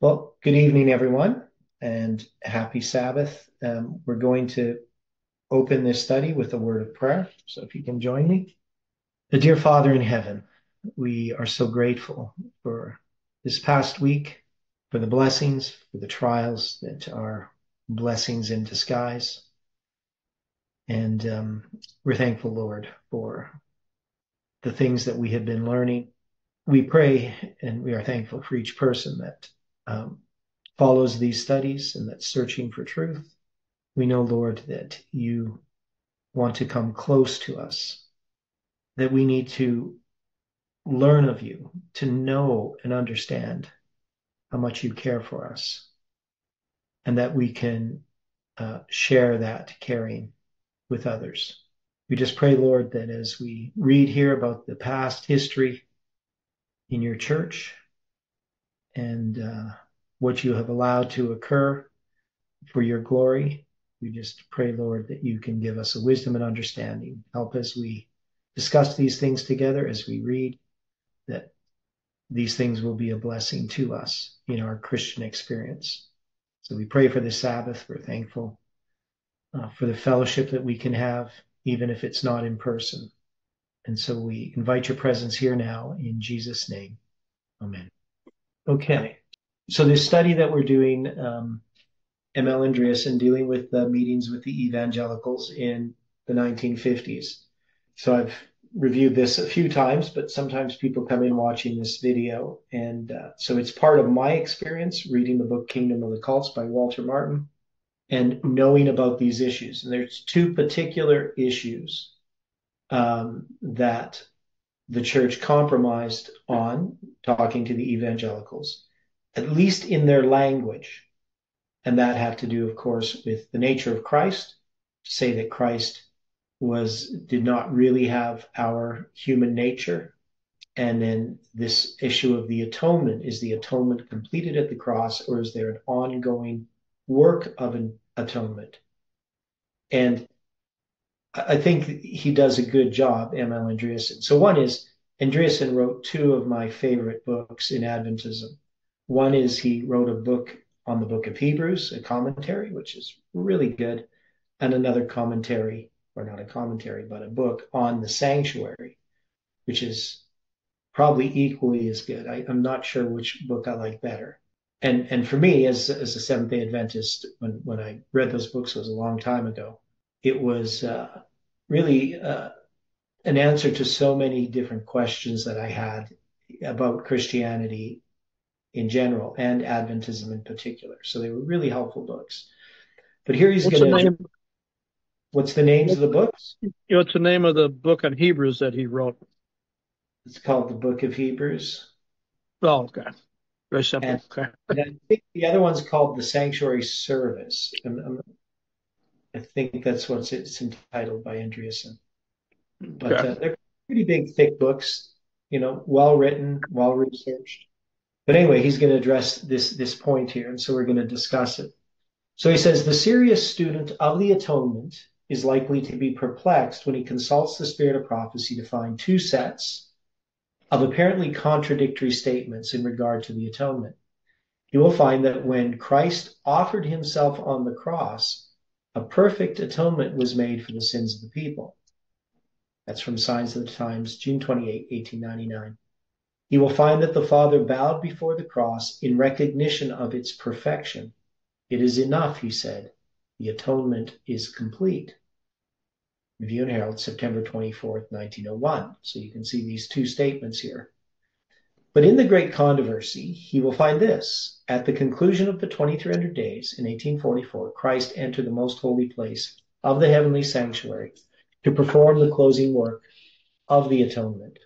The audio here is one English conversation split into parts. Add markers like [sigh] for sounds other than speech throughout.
Well, good evening, everyone, and happy Sabbath. Um, we're going to open this study with a word of prayer. So if you can join me. The dear Father in heaven, we are so grateful for this past week, for the blessings, for the trials that are blessings in disguise. And um, we're thankful, Lord, for the things that we have been learning. We pray and we are thankful for each person that um, follows these studies and that's searching for truth. We know, Lord, that you want to come close to us, that we need to learn of you, to know and understand how much you care for us, and that we can uh, share that caring with others. We just pray, Lord, that as we read here about the past history in your church, and uh, what you have allowed to occur for your glory. We just pray, Lord, that you can give us a wisdom and understanding. Help as we discuss these things together, as we read, that these things will be a blessing to us in our Christian experience. So we pray for the Sabbath. We're thankful uh, for the fellowship that we can have, even if it's not in person. And so we invite your presence here now in Jesus' name. Amen. Okay. So this study that we're doing, um, M.L. Andreasen dealing with the meetings with the evangelicals in the 1950s. So I've reviewed this a few times, but sometimes people come in watching this video. And uh, so it's part of my experience reading the book Kingdom of the Cults by Walter Martin and knowing about these issues. And there's two particular issues um, that the church compromised on talking to the evangelicals, at least in their language. And that had to do, of course, with the nature of Christ, to say that Christ was did not really have our human nature. And then this issue of the atonement is the atonement completed at the cross, or is there an ongoing work of an atonement? And I think he does a good job, M.L. Andreasen. So one is Andreasen wrote two of my favorite books in Adventism. One is he wrote a book on the book of Hebrews, a commentary, which is really good, and another commentary, or not a commentary, but a book on the sanctuary, which is probably equally as good. I, am not sure which book I like better. And and for me, as as a Seventh Day Adventist, when when I read those books was a long time ago, it was uh, really uh, an answer to so many different questions that I had about Christianity in general and Adventism in particular. So they were really helpful books. But here he's going to. What's the names of the books? You know, What's the name of the book on Hebrews that he wrote? It's called the Book of Hebrews. Oh, okay. Very simple. And, okay. and I think the other one's called the Sanctuary Service. I'm, I'm, i think that's what it's entitled by Andreasen. But okay. uh, they're pretty big, thick books, you know, well written, well researched. But anyway, he's going to address this this point here, and so we're going to discuss it. So he says the serious student of the atonement is likely to be perplexed when he consults the spirit of prophecy to find two sets of apparently contradictory statements in regard to the atonement. He will find that when Christ offered himself on the cross, a perfect atonement was made for the sins of the people. That's from Signs of the Times, June 28, 1899. He will find that the Father bowed before the cross in recognition of its perfection. It is enough, he said. The atonement is complete. Review and Herald, September 24, 1901. So you can see these two statements here. But in the great controversy, he will find this. At the conclusion of the 2300 days in 1844, Christ entered the most holy place of the heavenly sanctuary to perform the closing work of the atonement.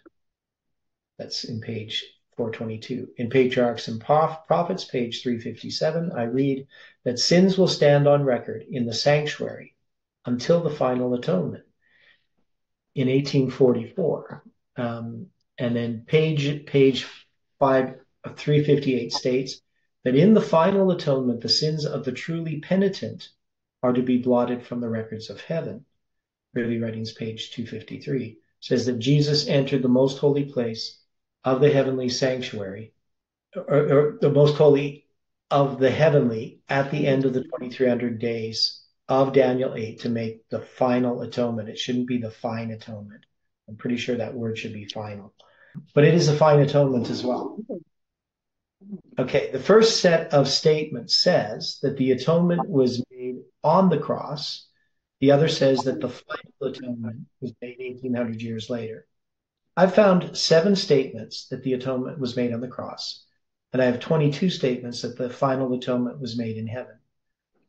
That's in page 422. In Patriarchs and Prophets, page 357, I read that sins will stand on record in the sanctuary until the final atonement in 1844. Um, and then page page five 358 states that in the final atonement, the sins of the truly penitent are to be blotted from the records of heaven. Early Writings, page 253, says that Jesus entered the most holy place of the heavenly sanctuary, or, or the most holy of the heavenly at the end of the 2300 days of Daniel 8 to make the final atonement. It shouldn't be the fine atonement. I'm pretty sure that word should be final. But it is a fine atonement as well. Okay, the first set of statements says that the atonement was made on the cross. The other says that the final atonement was made 1800 years later. I've found seven statements that the atonement was made on the cross, and I have 22 statements that the final atonement was made in heaven.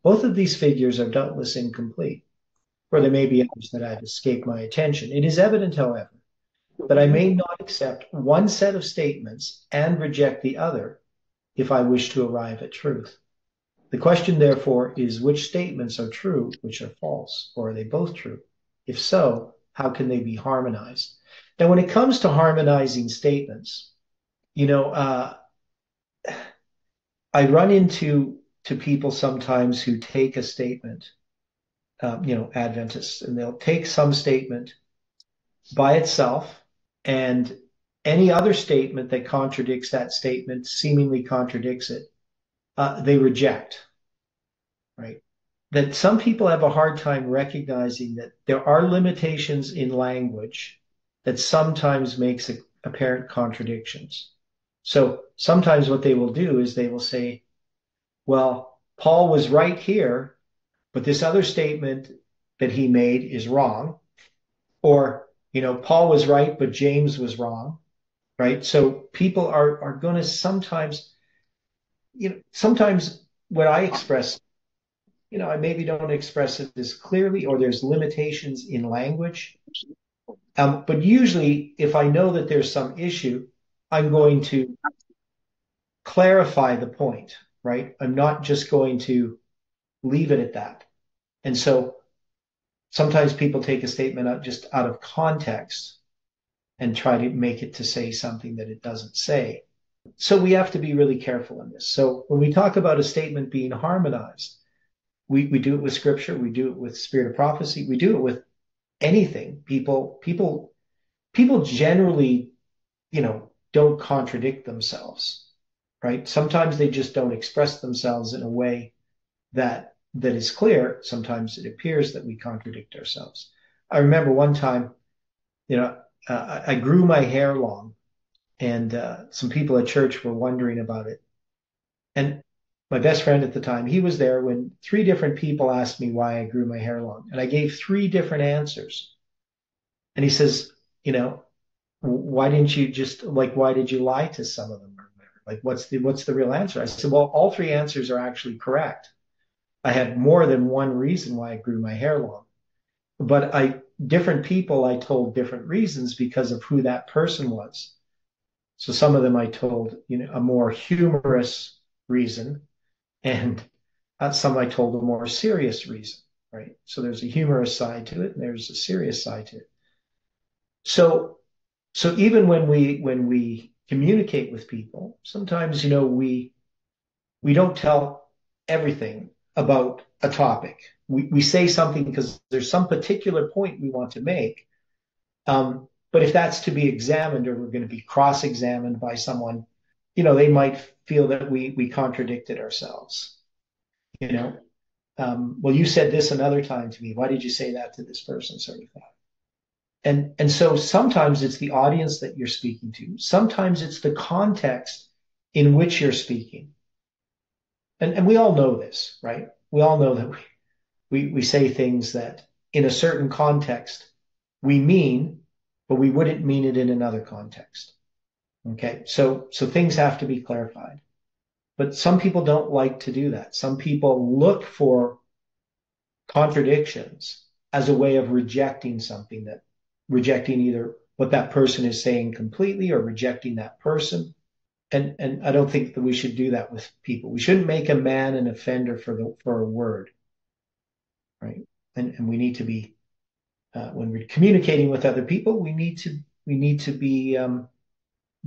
Both of these figures are doubtless incomplete, for there may be others that have escaped my attention. It is evident, however, that I may not accept one set of statements and reject the other if I wish to arrive at truth. The question, therefore, is which statements are true, which are false, or are they both true? If so, how can they be harmonized? Now, when it comes to harmonizing statements, you know, uh, I run into to people sometimes who take a statement, um, you know, Adventists, and they'll take some statement by itself and any other statement that contradicts that statement, seemingly contradicts it, uh, they reject, right? That some people have a hard time recognizing that there are limitations in language that sometimes makes apparent contradictions. So sometimes what they will do is they will say, well, Paul was right here, but this other statement that he made is wrong. Or, you know, Paul was right, but James was wrong. Right. So people are, are going to sometimes, you know, sometimes what I express, you know, I maybe don't express it as clearly or there's limitations in language. Um, but usually, if I know that there's some issue, I'm going to clarify the point, right? I'm not just going to leave it at that. And so sometimes people take a statement out just out of context and try to make it to say something that it doesn't say. So we have to be really careful in this. So when we talk about a statement being harmonized, we, we do it with scripture, we do it with spirit of prophecy, we do it with anything. People, people, people generally, you know, don't contradict themselves, right? Sometimes they just don't express themselves in a way that that is clear. Sometimes it appears that we contradict ourselves. I remember one time, you know, uh, I grew my hair long, and uh, some people at church were wondering about it. And my best friend at the time, he was there when three different people asked me why I grew my hair long. And I gave three different answers. And he says, you know, why didn't you just like, why did you lie to some of them? Like, what's the, what's the real answer? I said, well, all three answers are actually correct. I had more than one reason why I grew my hair long, but I, different people, I told different reasons because of who that person was. So some of them I told, you know, a more humorous reason and some I told a more serious reason, right? So there's a humorous side to it and there's a serious side to it. So, so even when we, when we communicate with people, sometimes, you know, we, we don't tell everything about a topic. We, we say something because there's some particular point we want to make. Um, but if that's to be examined or we're going to be cross examined by someone, you know, they might feel that we we contradicted ourselves. You know, um, well, you said this another time to me. Why did you say that to this person? Sort of thing. And and so sometimes it's the audience that you're speaking to. Sometimes it's the context in which you're speaking. And and we all know this, right? We all know that we we, we say things that in a certain context we mean, but we wouldn't mean it in another context. Okay, so so things have to be clarified. But some people don't like to do that. Some people look for contradictions as a way of rejecting something that rejecting either what that person is saying completely or rejecting that person. And and I don't think that we should do that with people. We shouldn't make a man an offender for the for a word. Right? And and we need to be uh, when we're communicating with other people, we need to we need to be um,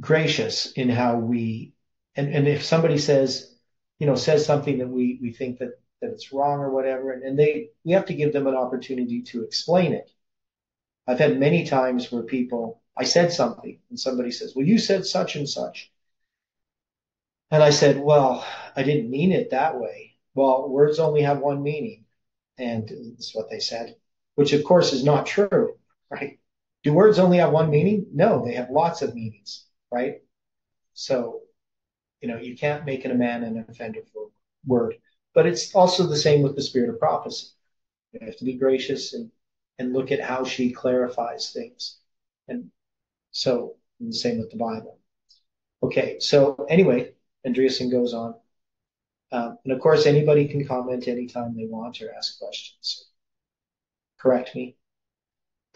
gracious in how we and and if somebody says you know says something that we we think that that it's wrong or whatever and, and they we have to give them an opportunity to explain it i've had many times where people i said something and somebody says well you said such and such And I said, Well, I didn't mean it that way. Well, words only have one meaning. And that's what they said, which of course is not true, right? Do words only have one meaning? No, they have lots of meanings, right? So, you know, you can't make it a man an offender for word. But it's also the same with the spirit of prophecy. You have to be gracious and, and look at how she clarifies things. And so, and the same with the Bible. Okay, so anyway, Andreasen goes on. Um, and of course, anybody can comment anytime they want or ask questions. Correct me.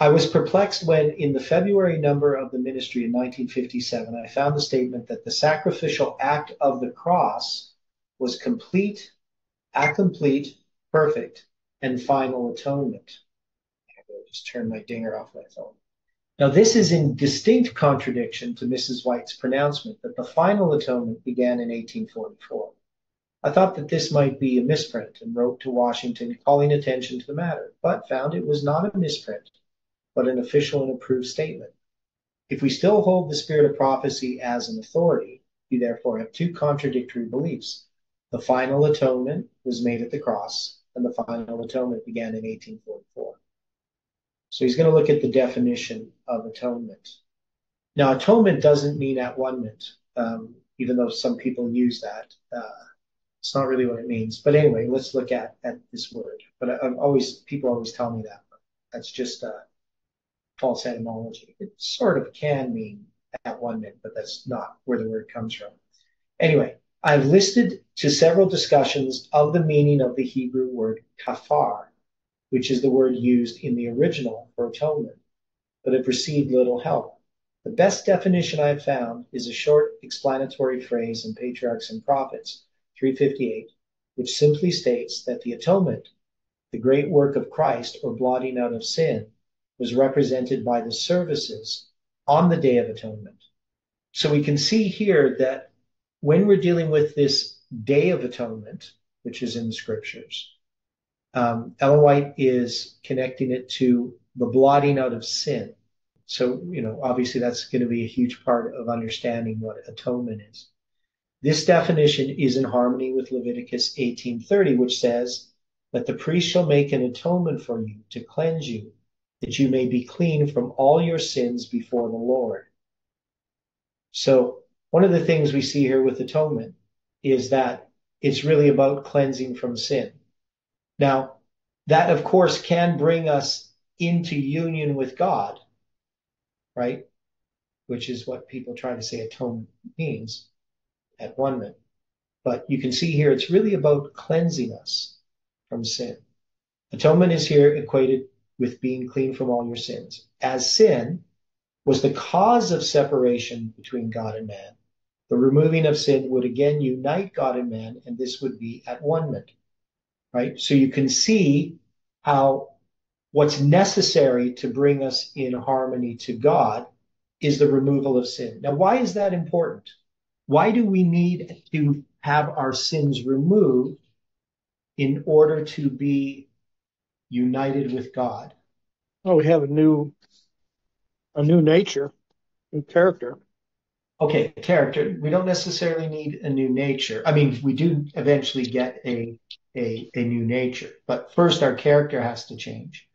I was perplexed when, in the February number of the ministry in 1957, I found the statement that the sacrificial act of the cross was complete, a complete, perfect, and final atonement. I just turn my dinger off my phone. Now, this is in distinct contradiction to Mrs. White's pronouncement that the final atonement began in 1844. I thought that this might be a misprint and wrote to Washington calling attention to the matter, but found it was not a misprint, but an official and approved statement. If we still hold the spirit of prophecy as an authority, we therefore have two contradictory beliefs. The final atonement was made at the cross, and the final atonement began in 1844. So he's going to look at the definition of atonement. Now, atonement doesn't mean at one um, even though some people use that. Uh, it's not really what it means. But anyway, let's look at, at this word. But I, have always people always tell me that. That's just a false etymology. It sort of can mean at one minute, but that's not where the word comes from. Anyway, I've listed to several discussions of the meaning of the Hebrew word kafar which is the word used in the original for atonement, but have received little help. The best definition I have found is a short explanatory phrase in Patriarchs and Prophets 358, which simply states that the atonement, the great work of Christ or blotting out of sin, was represented by the services on the Day of Atonement. So we can see here that when we're dealing with this Day of Atonement, which is in the scriptures, um, Ellen White is connecting it to the blotting out of sin. So, you know, obviously that's going to be a huge part of understanding what atonement is. This definition is in harmony with Leviticus 18:30, which says that the priest shall make an atonement for you to cleanse you, that you may be clean from all your sins before the Lord. So, one of the things we see here with atonement is that it's really about cleansing from sin. Now, that of course can bring us into union with God, right? Which is what people try to say atonement means at one minute. But you can see here it's really about cleansing us from sin. Atonement is here equated with being clean from all your sins. As sin was the cause of separation between God and man, the removing of sin would again unite God and man, and this would be at one minute right? So you can see how what's necessary to bring us in harmony to God is the removal of sin. Now, why is that important? Why do we need to have our sins removed in order to be united with God? Oh, we have a new a new nature, new character. Okay, character. We don't necessarily need a new nature. I mean, we do eventually get a a, a new nature. But first, our character has to change.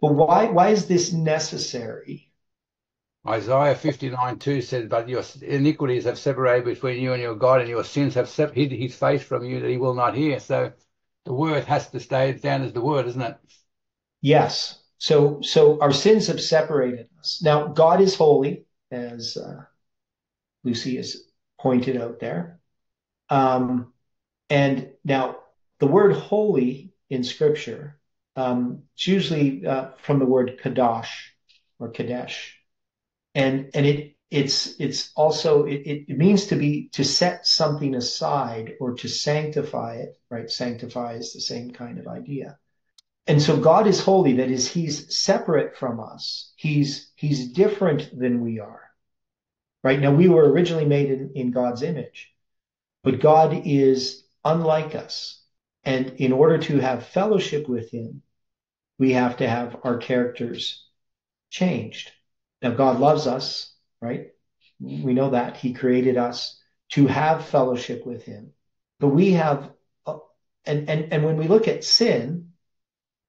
But why, why is this necessary? Isaiah 59 2 said, But your iniquities have separated between you and your God, and your sins have hid his face from you that he will not hear. So the word has to stay down as the word, isn't it? Yes. So, so our sins have separated us. Now, God is holy, as uh, Lucy has pointed out there. Um, and now the word holy in scripture, um, it's usually uh, from the word kadosh or kadesh. And, and it, it's, it's also, it, it means to be, to set something aside or to sanctify it, right? Sanctify is the same kind of idea. And so God is holy. That is, he's separate from us. He's, he's different than we are, right? Now we were originally made in, in God's image, but God is unlike us. And in order to have fellowship with him, we have to have our characters changed. Now, God loves us, right? We know that. He created us to have fellowship with him. But we have, uh, and, and, and when we look at sin,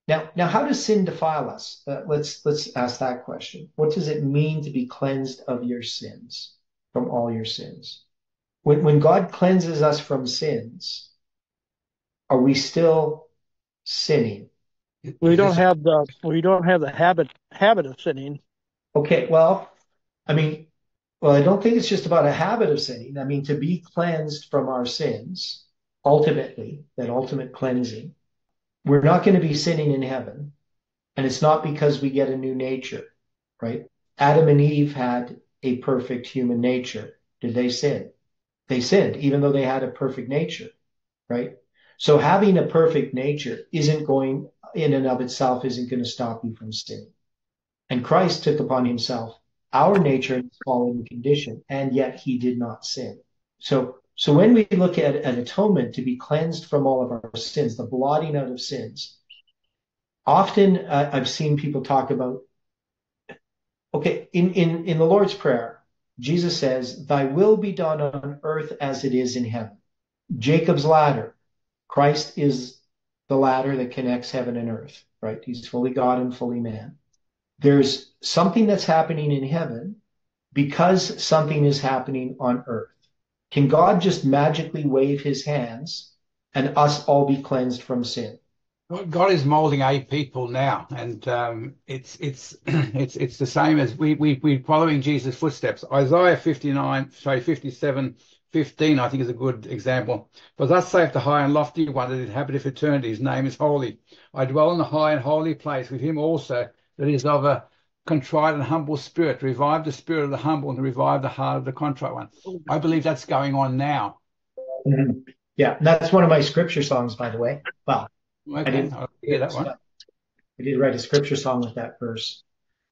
now, now, how does sin defile us? Uh, let's let's ask that question. What does it mean to be cleansed of your sins, from all your sins? When when God cleanses us from sins, are we still sinning? We don't have the we don't have the habit habit of sinning. Okay, well, I mean, well, I don't think it's just about a habit of sinning. I mean, to be cleansed from our sins, ultimately, that ultimate cleansing, we're not going to be sinning in heaven. And it's not because we get a new nature, right? Adam and Eve had a perfect human nature. Did they sin? They sinned, even though they had a perfect nature, right? So having a perfect nature isn't going in and of itself isn't going to stop you from sinning. And Christ took upon himself our nature and fallen condition, and yet he did not sin. So, so when we look at atonement to be cleansed from all of our sins, the blotting out of sins, often uh, I've seen people talk about, okay, in, in, in the Lord's Prayer, Jesus says, Thy will be done on earth as it is in heaven. Jacob's ladder, Christ is the ladder that connects heaven and earth, right? He's fully God and fully man there's something that's happening in heaven because something is happening on earth. Can God just magically wave his hands and us all be cleansed from sin? God is molding a people now, and um, it's it's [clears throat] it's it's the same as we we we're following Jesus' footsteps. Isaiah 59, sorry, 57, 15, I think is a good example. For thus saith the high and lofty one that inhabiteth eternity, his name is holy. I dwell in the high and holy place with him also that is of a contrite and humble spirit, to revive the spirit of the humble and to revive the heart of the contrite one. I believe that's going on now. Mm-hmm. Yeah, that's one of my scripture songs, by the way. Well, okay. I didn't hear that one. I did write a scripture song with that verse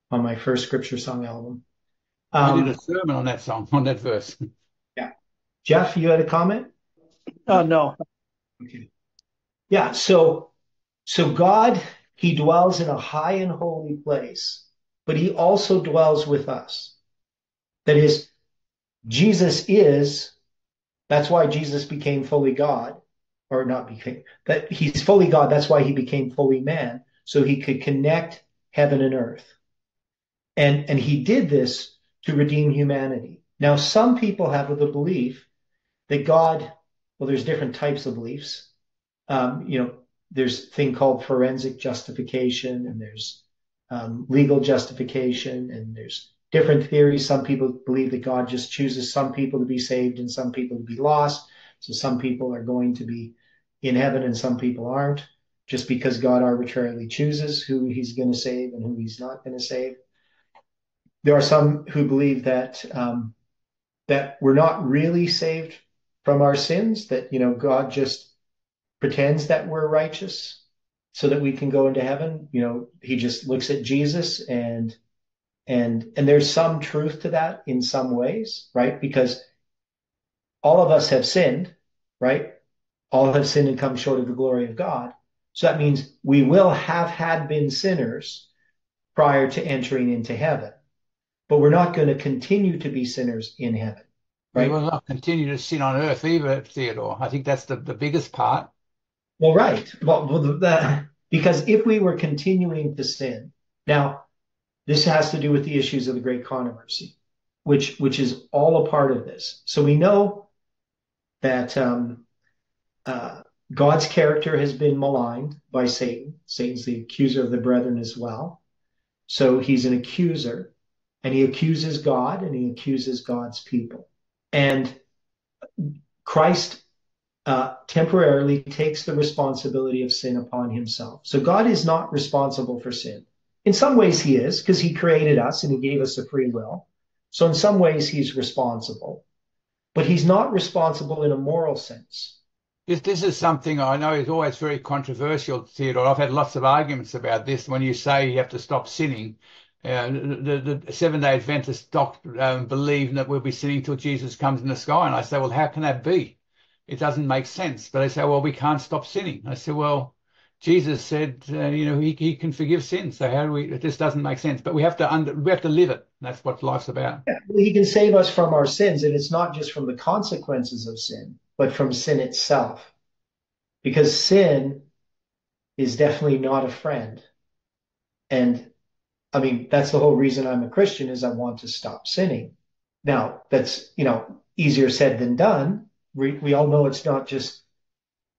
on my first scripture song album. Um, I did a sermon on that song, on that verse. [laughs] Yeah. Jeff, you had a comment? Uh, no. Okay. Yeah. So, so God he dwells in a high and holy place, but he also dwells with us. That is, Jesus is, that's why Jesus became fully God, or not became, that he's fully God, that's why he became fully man, so he could connect heaven and earth. And, and he did this to redeem humanity. Now, some people have the belief that God, well, there's different types of beliefs. Um, you know, there's a thing called forensic justification and there's um, legal justification and there's different theories. Some people believe that God just chooses some people to be saved and some people to be lost. So some people are going to be in heaven and some people aren't just because God arbitrarily chooses who he's going to save and who he's not going to save. There are some who believe that um, that we're not really saved from our sins, that you know God just pretends that we're righteous so that we can go into heaven. You know, he just looks at Jesus and and and there's some truth to that in some ways, right? Because all of us have sinned, right? All have sinned and come short of the glory of God. So that means we will have had been sinners prior to entering into heaven. But we're not going to continue to be sinners in heaven. Right? We will not continue to sin on earth either, Theodore. I think that's the, the biggest part. Well, right. Well, the, the, because if we were continuing to sin, now this has to do with the issues of the great controversy, which which is all a part of this. So we know that um, uh, God's character has been maligned by Satan. Satan's the accuser of the brethren as well. So he's an accuser, and he accuses God and he accuses God's people. And Christ uh, temporarily takes the responsibility of sin upon himself. So God is not responsible for sin. In some ways, he is because he created us and he gave us a free will. So in some ways, he's responsible, but he's not responsible in a moral sense. This, this is something I know is always very controversial, Theodore. I've had lots of arguments about this. When you say you have to stop sinning, uh, the, the Seven Day Adventist doctor, um, believe that we'll be sinning till Jesus comes in the sky. And I say, well, how can that be? It doesn't make sense. But they say, well, we can't stop sinning. I say, well, Jesus said, uh, you know, he, he can forgive sins. So how do we? This doesn't make sense. But we have to under, we have to live it. That's what life's about. Yeah, he can save us from our sins, and it's not just from the consequences of sin, but from sin itself, because sin is definitely not a friend. And I mean, that's the whole reason I'm a Christian is I want to stop sinning. Now, that's you know easier said than done. We we all know it's not just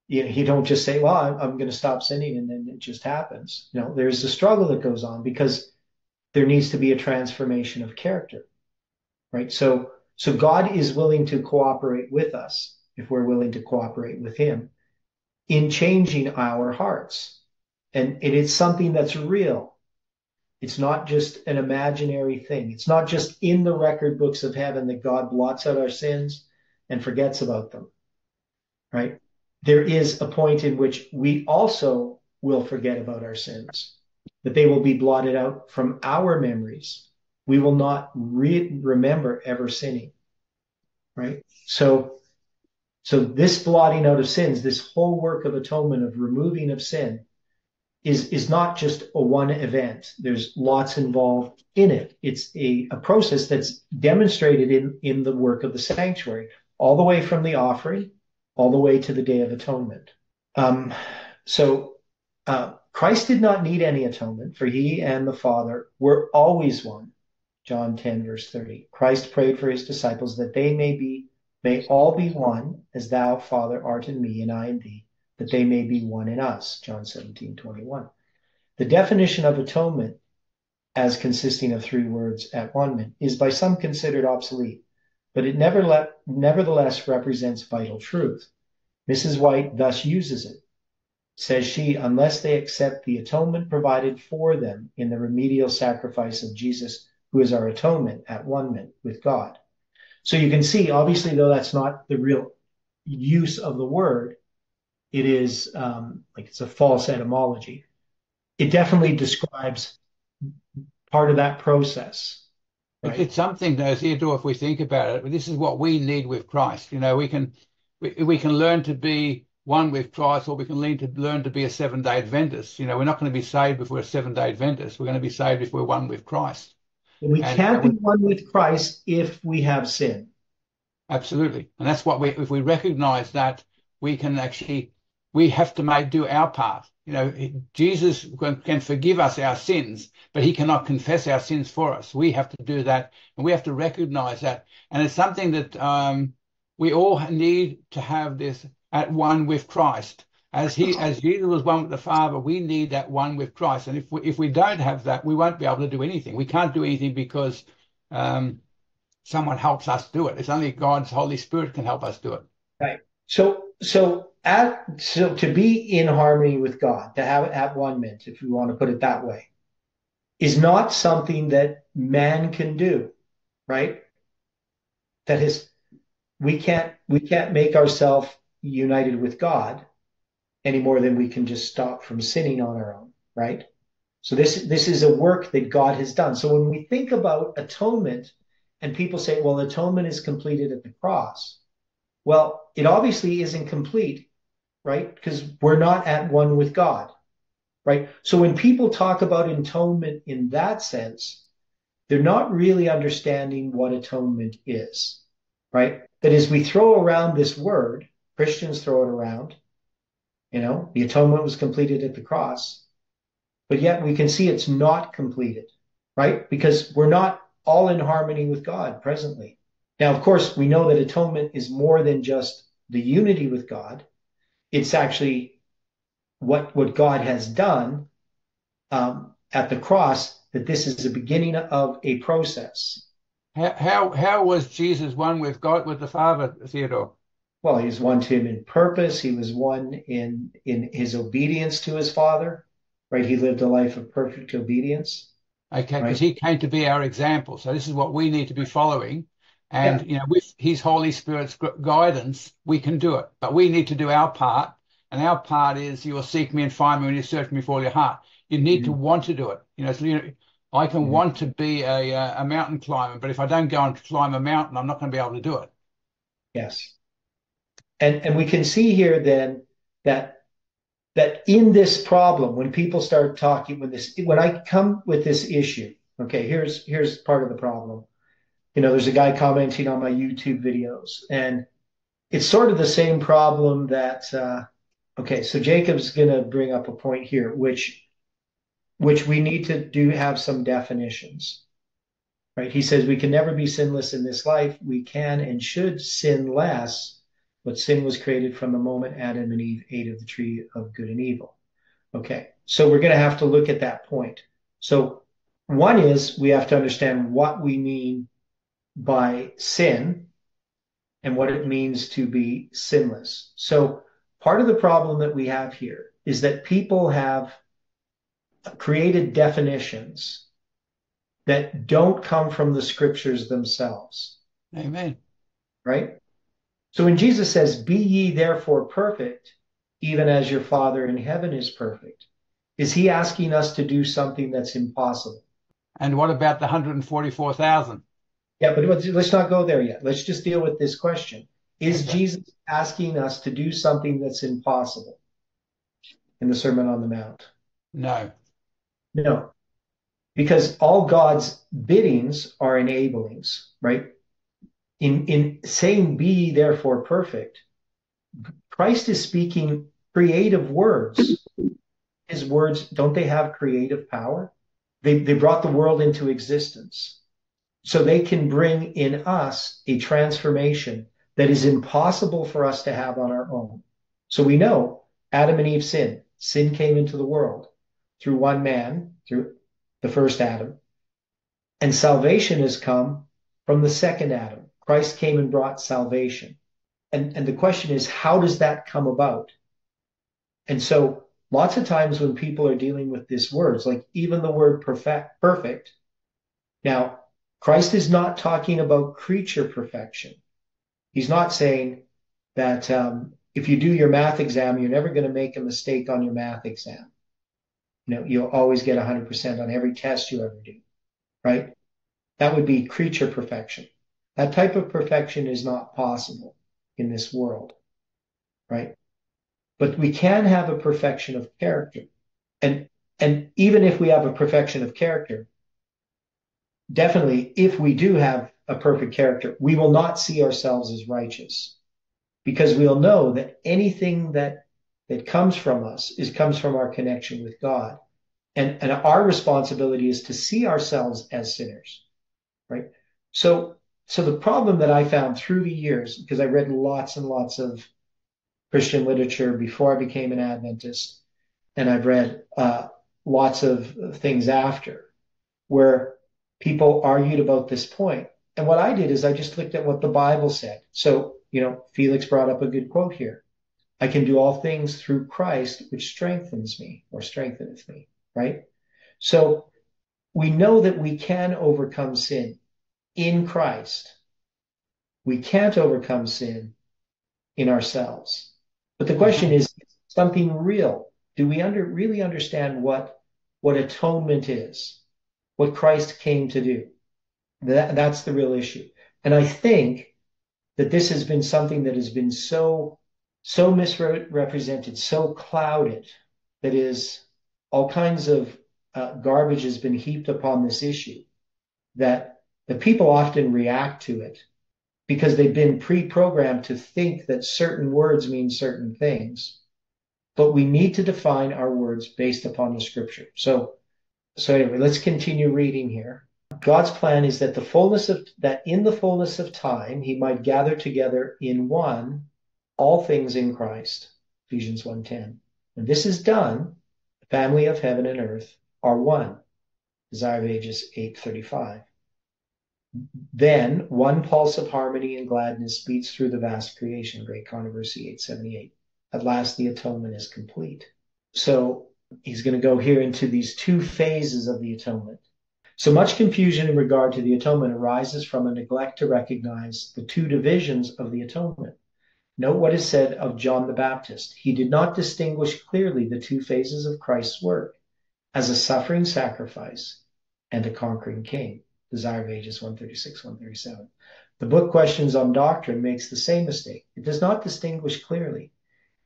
you, know, you don't just say, well, I'm, I'm going to stop sinning and then it just happens. You know, there's a struggle that goes on because there needs to be a transformation of character, right? So, so God is willing to cooperate with us if we're willing to cooperate with him in changing our hearts. And it is something that's real. It's not just an imaginary thing. It's not just in the record books of heaven that God blots out our sins and forgets about them, right? there is a point in which we also will forget about our sins, that they will be blotted out from our memories. We will not re- remember ever sinning, right? So, so this blotting out of sins, this whole work of atonement of removing of sin, is is not just a one event. There's lots involved in it. It's a, a process that's demonstrated in in the work of the sanctuary, all the way from the offering all the way to the Day of Atonement. Um, so uh, Christ did not need any atonement, for he and the Father were always one. John 10, verse 30. Christ prayed for his disciples that they may be, may all be one, as thou, Father, art in me, and I in thee, that they may be one in us. John 17, 21. The definition of atonement as consisting of three words at one is by some considered obsolete but it nevertheless represents vital truth. Mrs. White thus uses it. Says she, unless they accept the atonement provided for them in the remedial sacrifice of Jesus, who is our atonement at one with God. So you can see, obviously, though that's not the real use of the word, it is um, like it's a false etymology. It definitely describes part of that process Right. It's something, though, Theodore, if we think about it, this is what we need with Christ. You know, we can we, we can learn to be one with Christ, or we can learn to learn to be a seven day Adventist. You know, we're not going to be saved if we're a seven day Adventist. We're going to be saved if we're one with Christ. We and, can't be one with Christ if we have sin. Absolutely, and that's what we. If we recognize that, we can actually we have to make do our part. You know, Jesus can forgive us our sins, but he cannot confess our sins for us. We have to do that, and we have to recognize that. And it's something that um, we all need to have this at one with Christ. As he, as Jesus was one with the Father, we need that one with Christ. And if we, if we don't have that, we won't be able to do anything. We can't do anything because um, someone helps us do it. It's only God's Holy Spirit can help us do it. Right. So, so at so to be in harmony with God, to have at one ment, if we want to put it that way, is not something that man can do, right? That is, we can't we can't make ourselves united with God any more than we can just stop from sinning on our own, right? So this this is a work that God has done. So when we think about atonement, and people say, well, atonement is completed at the cross. Well, it obviously isn't complete right? Because we're not at one with God, right? So when people talk about atonement in that sense, they're not really understanding what atonement is, right? That is, we throw around this word, Christians throw it around, you know, the atonement was completed at the cross, but yet we can see it's not completed, right? Because we're not all in harmony with God presently. Now, of course, we know that atonement is more than just the unity with God it's actually what what God has done um, at the cross. That this is the beginning of a process. How, how how was Jesus one with God with the Father, Theodore? Well, he was one to him in purpose. He was one in in his obedience to his Father. Right, he lived a life of perfect obedience. Okay, because right? he came to be our example. So this is what we need to be following. And, yeah. you know, with his Holy Spirit's guidance, we can do it. But we need to do our part. And our part is you will seek me and find me when you search me for all your heart. You need mm-hmm. to want to do it. You know, so, you know I can mm-hmm. want to be a, a mountain climber, but if I don't go and climb a mountain, I'm not going to be able to do it. Yes. And, and we can see here then that that in this problem, when people start talking, when this, when I come with this issue, okay, here's here's part of the problem. You know, there's a guy commenting on my YouTube videos, and it's sort of the same problem that. Uh, okay, so Jacob's going to bring up a point here, which which we need to do have some definitions. Right? He says we can never be sinless in this life. We can and should sin less but sin was created from the moment Adam and Eve ate of the tree of good and evil. Okay, so we're going to have to look at that point. So, one is we have to understand what we mean by sin and what it means to be sinless. So, part of the problem that we have here is that people have created definitions that don't come from the scriptures themselves. Amen. Right? So when Jesus says, Be ye therefore perfect, even as your Father in heaven is perfect, is he asking us to do something that's impossible? And what about the 144,000? Yeah, but let's not go there yet. Let's just deal with this question. Is. Jesus asking us to do something that's impossible in the Sermon on the Mount? No. No. Because all God's biddings are enablings, right? in, in saying be therefore perfect, Christ is speaking creative words. His words, don't they have creative power? They, they brought the world into existence. So they can bring in us a transformation that is impossible for us to have on our own. So we know Adam and Eve sinned. Sin came into the world through one man, through the first Adam. And salvation has come from the second Adam. Christ came and brought salvation. And, and the question is, how does that come about? And so lots of times when people are dealing with these words, like even the word perfect, perfect, now Christ is not talking about creature perfection. He's not saying that um, if you do your math exam, you're never going to make a mistake on your math exam. You know, you'll always get 100% on every test you ever do, right? That would be creature perfection. That type of perfection is not possible in this world, right? But we can have a perfection of character. And, and even if we have a perfection of character, definitely if we do have a perfect character, we will not see ourselves as righteous because we'll know that anything that, that comes from us is comes from our connection with God. And, and our responsibility is to see ourselves as sinners, right? So so the problem that I found through the years, because I read lots and lots of Christian literature before I became an Adventist, and I've read uh, lots of things after, where people argued about this point. And what I did is I just looked at what the Bible said. So, you know, Felix brought up a good quote here. I can do all things through Christ, which strengthens me or strengtheneth me, right? So we know that we can overcome sin in Christ. We can't overcome sin in ourselves. But the question is something real. Do we under, really understand what, what atonement is? What Christ came to do? That, that's the real issue. And I think that this has been something that has been so, so misrepresented, so clouded, that is all kinds of uh, garbage has been heaped upon this issue that the people often react to it because they've been pre-programmed to think that certain words mean certain things. But we need to define our words based upon the scripture. So, so anyway, let's continue reading here. God's plan is that the fullness of that in the fullness of time he might gather together in one all things in Christ. Ephesians 1:10. When this is done, the family of heaven and earth are one. Desire of Ages 835. Then one pulse of harmony and gladness beats through the vast creation. Great Controversy 878. At last, the atonement is complete. So he's going to go here into these two phases of the atonement. So much confusion in regard to the atonement arises from a neglect to recognize the two divisions of the atonement. Note what is said of John the Baptist. He did not distinguish clearly the two phases of Christ's work as a suffering sacrifice and a conquering king. Desire of Ages 136, 137. The book Questions on Doctrine makes the same mistake. It does not distinguish clearly.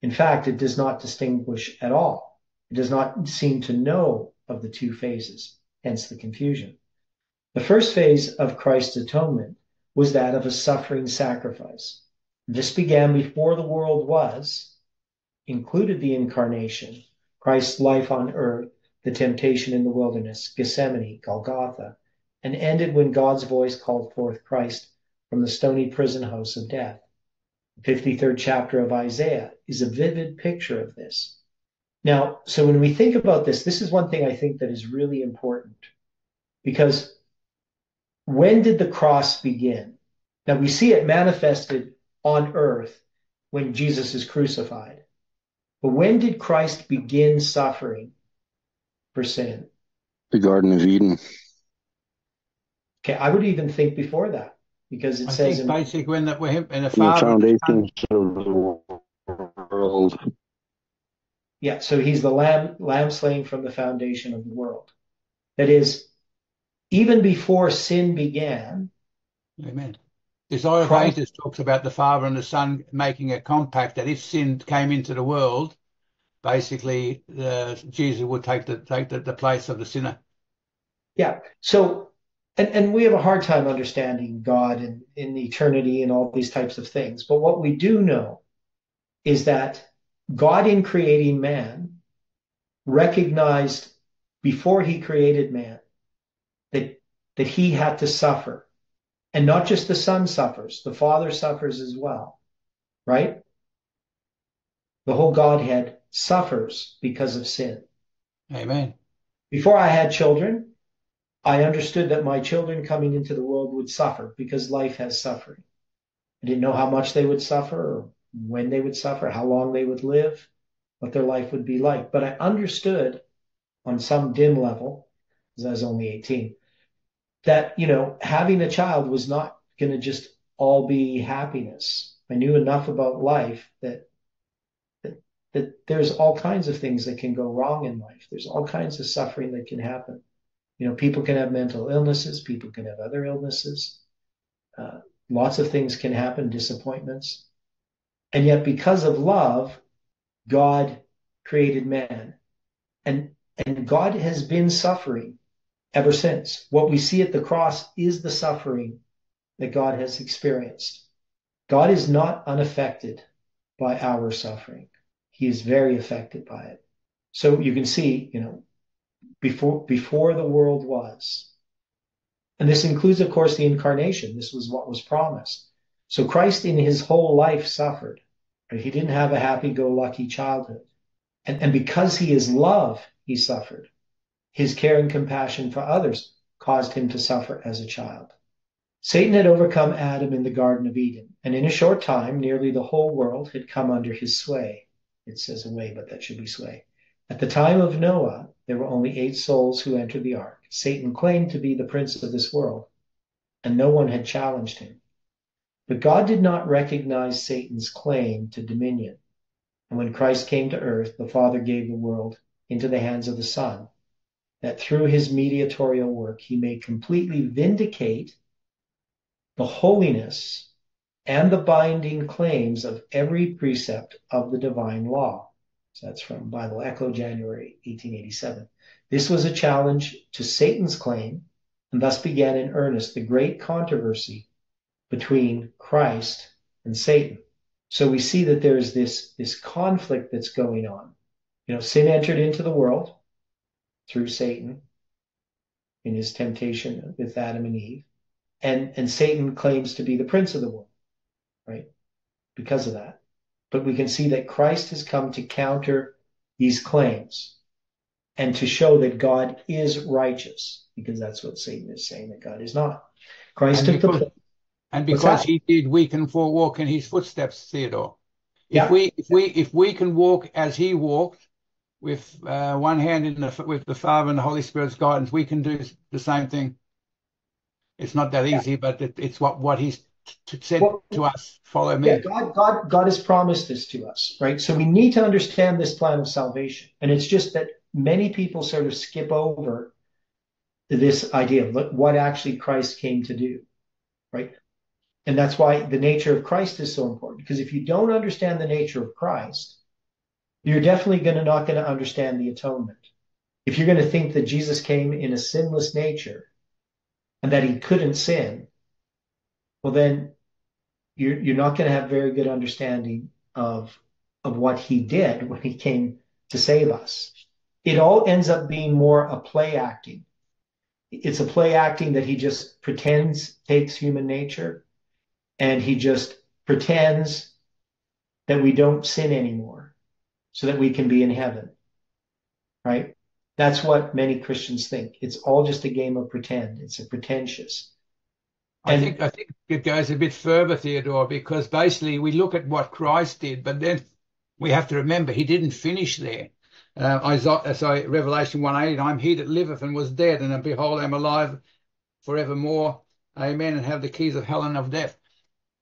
In fact, it does not distinguish at all. It does not seem to know of the two phases, hence the confusion. The first phase of Christ's atonement was that of a suffering sacrifice. This began before the world was, included the incarnation, Christ's life on earth, the temptation in the wilderness, Gethsemane, Golgotha, and ended when God's voice called forth Christ from the stony prison house of death. The 53rd chapter of Isaiah is a vivid picture of this. Now, so when we think about this, this is one thing I think that is really important because when did the cross begin? Now we see it manifested on earth when Jesus is crucified. But when did Christ begin suffering for sin? The Garden of Eden. Okay, I would even think before that because it I says think in, basically when the, when in the The Father, the Son, foundations of the world. Yeah, so he's the lamb lamb slain from the foundation of the world. That is, even before sin began, Amen. Isaiah Christ- 8 talks about the Father and the Son making a compact that if sin came into the world, basically uh, Jesus would take the take the, the place of the sinner. Yeah. So, and, and we have a hard time understanding God and in eternity and all these types of things. But what we do know is that God, in creating man, recognized before he created man that, that he had to suffer. And not just the son suffers, the father suffers as well, right? The whole Godhead suffers because of sin. Amen. Before I had children, I understood that my children coming into the world would suffer because life has suffering. I didn't know how much they would suffer or when they would suffer, how long they would live, what their life would be like. But I understood on some dim level, because I was only 18, that, you know, having a child was not going to just all be happiness. I knew enough about life that, that that there's all kinds of things that can go wrong in life. There's all kinds of suffering that can happen. You know, people can have mental illnesses, people can have other illnesses. Uh, lots of things can happen, disappointments. And yet, because of love, God created man. And, and God has been suffering ever since. What we see at the cross is the suffering that God has experienced. God is not unaffected by our suffering. He is very affected by it. So you can see, you know, before before the world was. And this includes, of course, the incarnation. This was what was promised. So Christ in his whole life suffered. He didn't have a happy-go-lucky childhood. And, and because he is love, he suffered. His care and compassion for others caused him to suffer as a child. Satan had overcome Adam in the Garden of Eden, and in a short time, nearly the whole world had come under his sway. It says away, but that should be sway. At the time of Noah, there were only eight souls who entered the ark. Satan claimed to be the prince of this world, and no one had challenged him. But God did not recognize Satan's claim to dominion. And when Christ came to earth, the Father gave the world into the hands of the Son, that through his mediatorial work he may completely vindicate the holiness and the binding claims of every precept of the divine law. So that's from Bible Echo, January 1887. This was a challenge to Satan's claim, and thus began in earnest the great controversy between Christ and Satan. So we see that there is this, this conflict that's going on. You know, sin entered into the world through Satan in his temptation with Adam and Eve. And, and Satan claims to be the prince of the world, right? Because of that. But we can see that Christ has come to counter these claims and to show that God is righteous, because that's what Satan is saying, that God is not. Christ And took the place. And because he did, we can for- walk in his footsteps, Theodore. If Yeah. we if we if we can walk as he walked, with uh, one hand in the with the Father and the Holy Spirit's guidance, we can do the same thing. It's not that Yeah. easy, but it, it's what what he's said Well- to us. Follow me. Yeah, God, God, God has promised this to us, right? So we need to understand this plan of salvation. And it's just that many people sort of skip over this idea of what actually Christ came to do, right? And that's why the nature of Christ is so important. Because if you don't understand the nature of Christ, you're definitely going to not going to understand the atonement. If you're going to think that Jesus came in a sinless nature and that he couldn't sin, well, then you're, you're not going to have very good understanding of, of what he did when he came to save us. It all ends up being more a play acting. It's a play acting that he just pretends takes human nature and he just pretends that we don't sin anymore so that we can be in heaven. Right? That's what many Christians think. It's all just a game of pretend. It's a pretentious. I think I think it goes a bit further, Theodore, because basically we look at what Christ did, but then we have to remember he didn't finish there. Uh, Isaiah, sorry, Revelation 1:8, I'm he that liveth and was dead, and behold, I'm alive forevermore. Amen. And have the keys of hell and of death.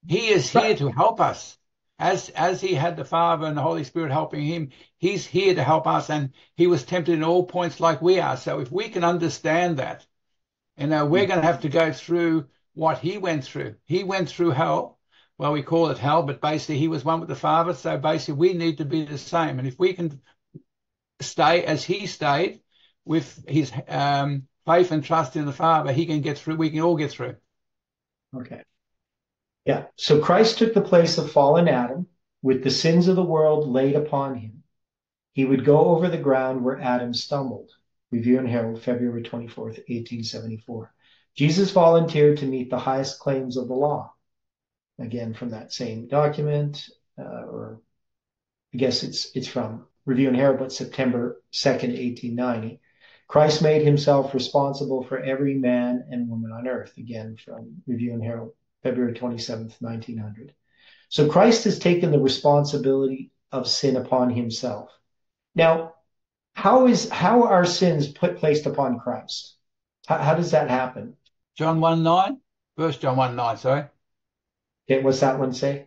He is here to help us. As as he had the Father and the Holy Spirit helping him, he's here to help us. And he was tempted in all points like we are. So if we can understand that, you know, we're going to have to go through what he went through. He went through hell. Well, we call it hell, but basically he was one with the Father. So basically we need to be the same. And if we can stay as he stayed with his um, faith and trust in the Father, he can get through. We can all get through. Okay. Yeah. So Christ took the place of fallen Adam with the sins of the world laid upon him. He would go over the ground where Adam stumbled. Review and Herald, February 24th, 1874. Jesus volunteered to meet the highest claims of the law. Again, from that same document, uh, or I guess it's it's from Review and Herald, but September 2nd, 1890. Christ made himself responsible for every man and woman on earth. Again, from Review and Herald, February 27th, 1900. So Christ has taken the responsibility of sin upon himself. Now, how is how are sins put placed upon Christ? How, how does that happen? John 1 9, First John 1 9, sorry. Okay, what's that one say?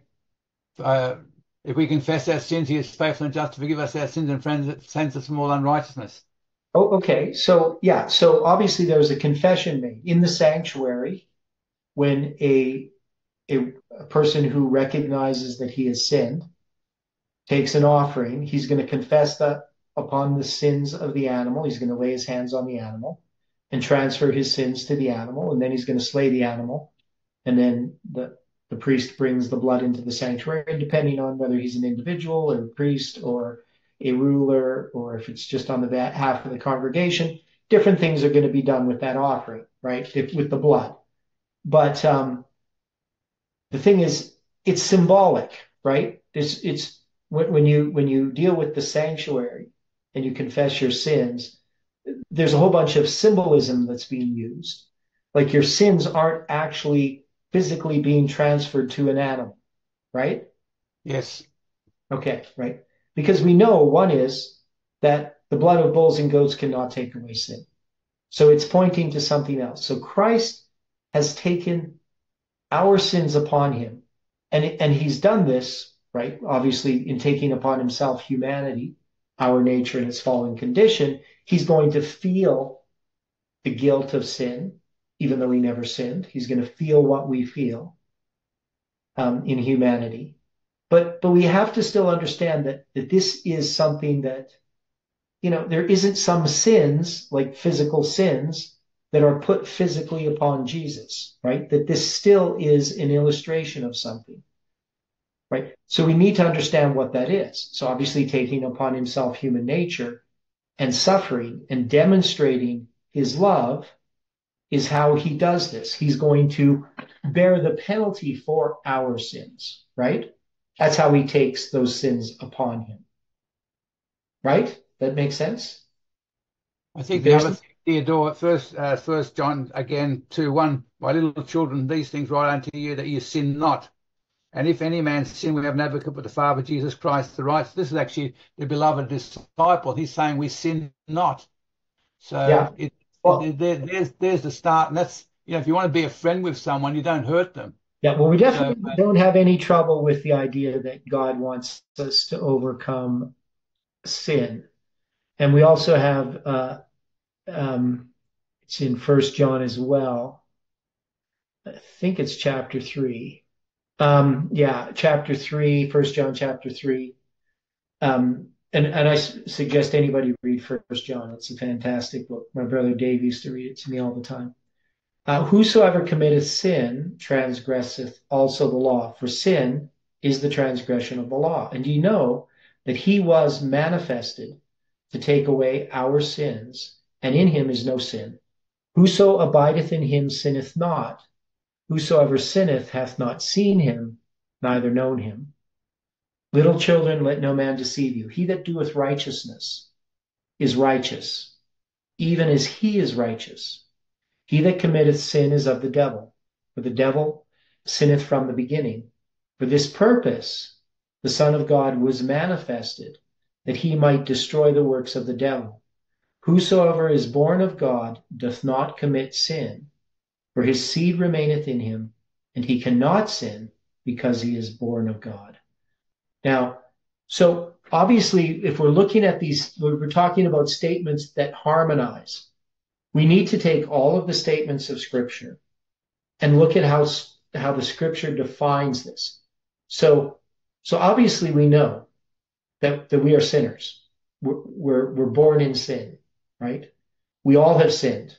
Uh, if we confess our sins, he is faithful and just to forgive us our sins and friends, us from all unrighteousness. Oh, okay. So, yeah. So obviously there was a confession made in the sanctuary when a, a, a person who recognizes that he has sinned takes an offering. He's going to confess that upon the sins of the animal. He's going to lay his hands on the animal and transfer his sins to the animal. And then he's going to slay the animal. And then the, the priest brings the blood into the sanctuary, depending on whether he's an individual or a priest or a ruler, or if it's just on the behalf of the congregation. Different things are going to be done with that offering, right? If, with the blood. But um, the thing is, it's symbolic, right? It's it's when, when you when you deal with the sanctuary and you confess your sins, there's a whole bunch of symbolism that's being used. Like your sins aren't actually physically being transferred to an animal, right? Yes. Okay, right. Because we know one is that the blood of bulls and goats cannot take away sin. So it's pointing to something else. So Christ has taken our sins upon him. And, and he's done this, right? Obviously, in taking upon himself humanity, our nature and its fallen condition, he's going to feel the guilt of sin even though he never sinned. He's going to feel what we feel um, in humanity. But but we have to still understand that that this is something that, you know, there isn't some sins like physical sins that are put physically upon Jesus, right? That this still is an illustration of something. Right. So we need to understand what that is. So obviously taking upon himself human nature and suffering and demonstrating his love is how he does this. He's going to bear the penalty for our sins, right? That's how he takes those sins upon him. Right? That makes sense? I think the other thing, Theodore, first, uh, first John again, 2 1, my little children, these things write unto you that you sin not. And if any man sin, we have an advocate with the Father, Jesus Christ, the right. This is actually the beloved disciple. He's saying we sin not. So yeah. it, well, there, there's there's the start, and that's you know if you want to be a friend with someone, you don't hurt them. Yeah, well, we definitely so, don't have any trouble with the idea that God wants us to overcome sin, and we also have uh, um, it's in First John as well. I think it's chapter three. Um, yeah, chapter three, First John chapter three. Um, and and I suggest anybody read First John. It's a fantastic book. My brother Dave used to read it to me all the time. Uh, whosoever committeth sin transgresseth also the law, for sin is the transgression of the law. And ye know that he was manifested to take away our sins, and in him is no sin. Whoso abideth in him sinneth not. Whosoever sinneth hath not seen him, neither known him. Little children, let no man deceive you. He that doeth righteousness is righteous, even as he is righteous. He that committeth sin is of the devil, for the devil sinneth from the beginning. For this purpose the Son of God was manifested, that he might destroy the works of the devil. Whosoever is born of God doth not commit sin, for his seed remaineth in him, and he cannot sin because he is born of God. Now, so obviously, if we're looking at these, we're talking about statements that harmonize. We need to take all of the statements of Scripture and look at how, how the Scripture defines this. So, so obviously, we know that, that we are sinners. We're, we're, we're born in sin, right? We all have sinned.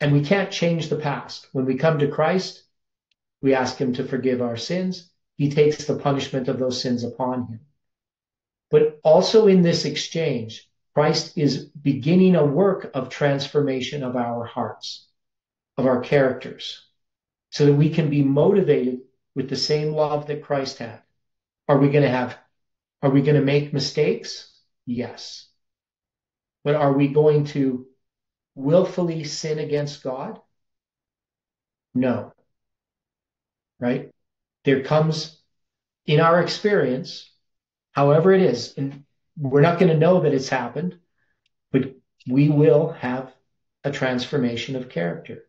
And we can't change the past. When we come to Christ, we ask Him to forgive our sins he takes the punishment of those sins upon him. But also in this exchange, Christ is beginning a work of transformation of our hearts, of our characters, so that we can be motivated with the same love that Christ had. Are we going to have, are we going to make mistakes? Yes. But are we going to willfully sin against God? No. Right? there comes in our experience, however it is, and we're not going to know that it's happened, but we will have a transformation of character.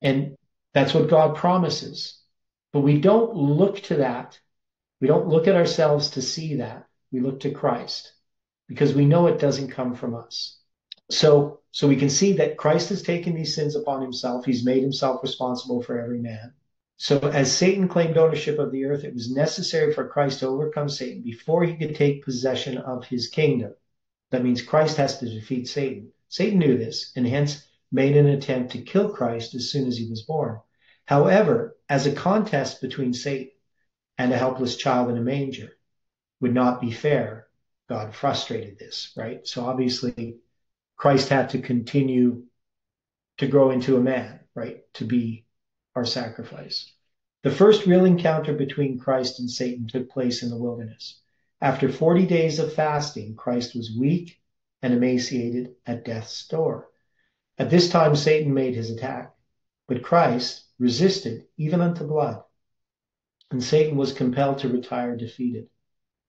And that's what God promises. But we don't look to that. We don't look at ourselves to see that. We look to Christ because we know it doesn't come from us. So, so we can see that Christ has taken these sins upon himself. He's made himself responsible for every man. So, as Satan claimed ownership of the earth, it was necessary for Christ to overcome Satan before he could take possession of his kingdom. That means Christ has to defeat Satan. Satan knew this and hence made an attempt to kill Christ as soon as he was born. However, as a contest between Satan and a helpless child in a manger would not be fair, God frustrated this, right? So obviously, Christ had to continue to grow into a man, right? To be our sacrifice. The first real encounter between Christ and Satan took place in the wilderness. After 40 days of fasting, Christ was weak and emaciated at death's door. At this time, Satan made his attack, but Christ resisted even unto blood, and Satan was compelled to retire defeated.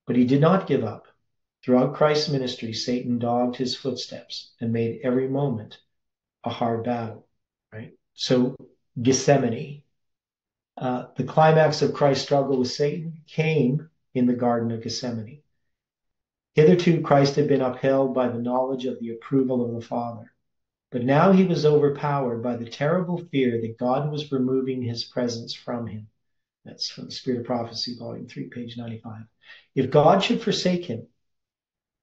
But he did not give up. Throughout Christ's ministry, Satan dogged his footsteps and made every moment a hard battle. Right? So Gethsemane. Uh, the climax of Christ's struggle with Satan came in the Garden of Gethsemane. Hitherto, Christ had been upheld by the knowledge of the approval of the Father. But now he was overpowered by the terrible fear that God was removing his presence from him. That's from the Spirit of Prophecy, Volume 3, page 95. If God should forsake him,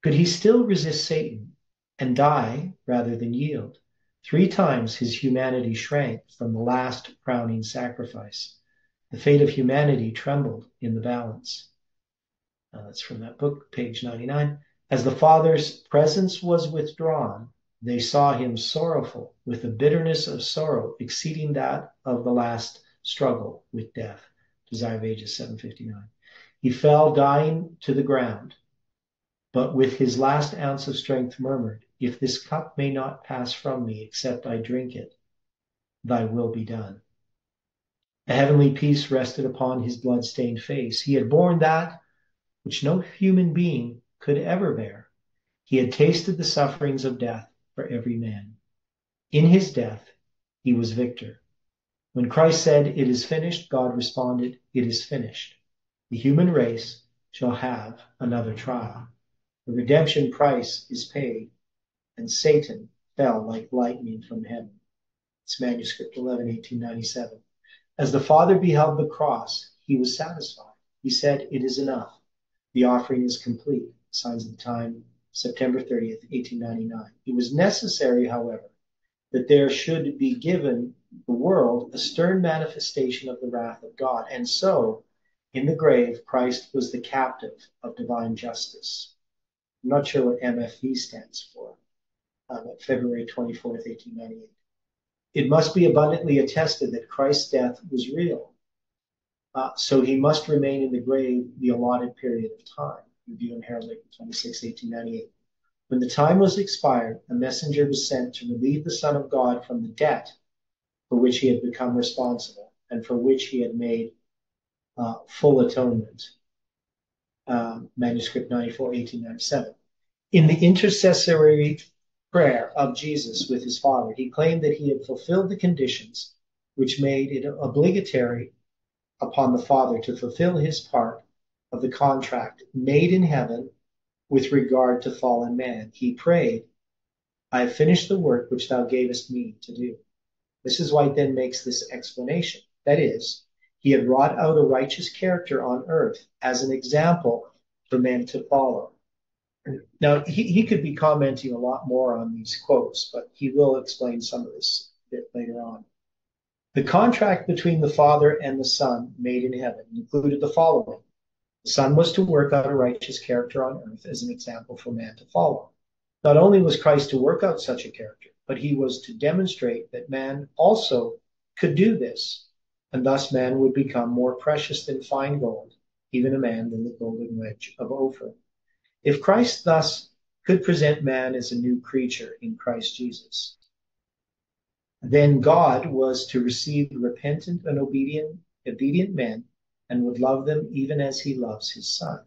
could he still resist Satan and die rather than yield? Three times his humanity shrank from the last crowning sacrifice. The fate of humanity trembled in the balance. That's from that book, page 99. As the Father's presence was withdrawn, they saw him sorrowful with a bitterness of sorrow exceeding that of the last struggle with death. Desire of Ages 759. He fell dying to the ground, but with his last ounce of strength murmured, if this cup may not pass from me except I drink it, thy will be done. A heavenly peace rested upon his blood-stained face. He had borne that which no human being could ever bear. He had tasted the sufferings of death for every man. In his death, he was victor. When Christ said, It is finished, God responded, It is finished. The human race shall have another trial. The redemption price is paid and Satan fell like lightning from heaven. It's manuscript 11, 1897. As the Father beheld the cross, he was satisfied. He said, It is enough. The offering is complete. Signs of the Time, September 30th, 1899. It was necessary, however, that there should be given the world a stern manifestation of the wrath of God. And so, in the grave, Christ was the captive of divine justice. I'm not sure what MFV stands for. Um, February 24th, 1898. It must be abundantly attested that Christ's death was real. Uh, so he must remain in the grave the allotted period of time. Review and Herald, April 26, 1898. When the time was expired, a messenger was sent to relieve the Son of God from the debt for which he had become responsible and for which he had made uh, full atonement. Um, manuscript 94, 1897. In the intercessory prayer of Jesus with his Father, he claimed that he had fulfilled the conditions which made it obligatory upon the Father to fulfill his part of the contract made in heaven with regard to fallen man. He prayed, I have finished the work which thou gavest me to do. Mrs. White then makes this explanation. That is, he had wrought out a righteous character on earth as an example for men to follow. Now, he, he could be commenting a lot more on these quotes, but he will explain some of this a bit later on. The contract between the Father and the Son made in heaven included the following the Son was to work out a righteous character on earth as an example for man to follow. Not only was Christ to work out such a character, but he was to demonstrate that man also could do this, and thus man would become more precious than fine gold, even a man than the golden wedge of Ophir. If Christ thus could present man as a new creature in Christ Jesus, then God was to receive repentant and obedient, obedient men and would love them even as he loves his son.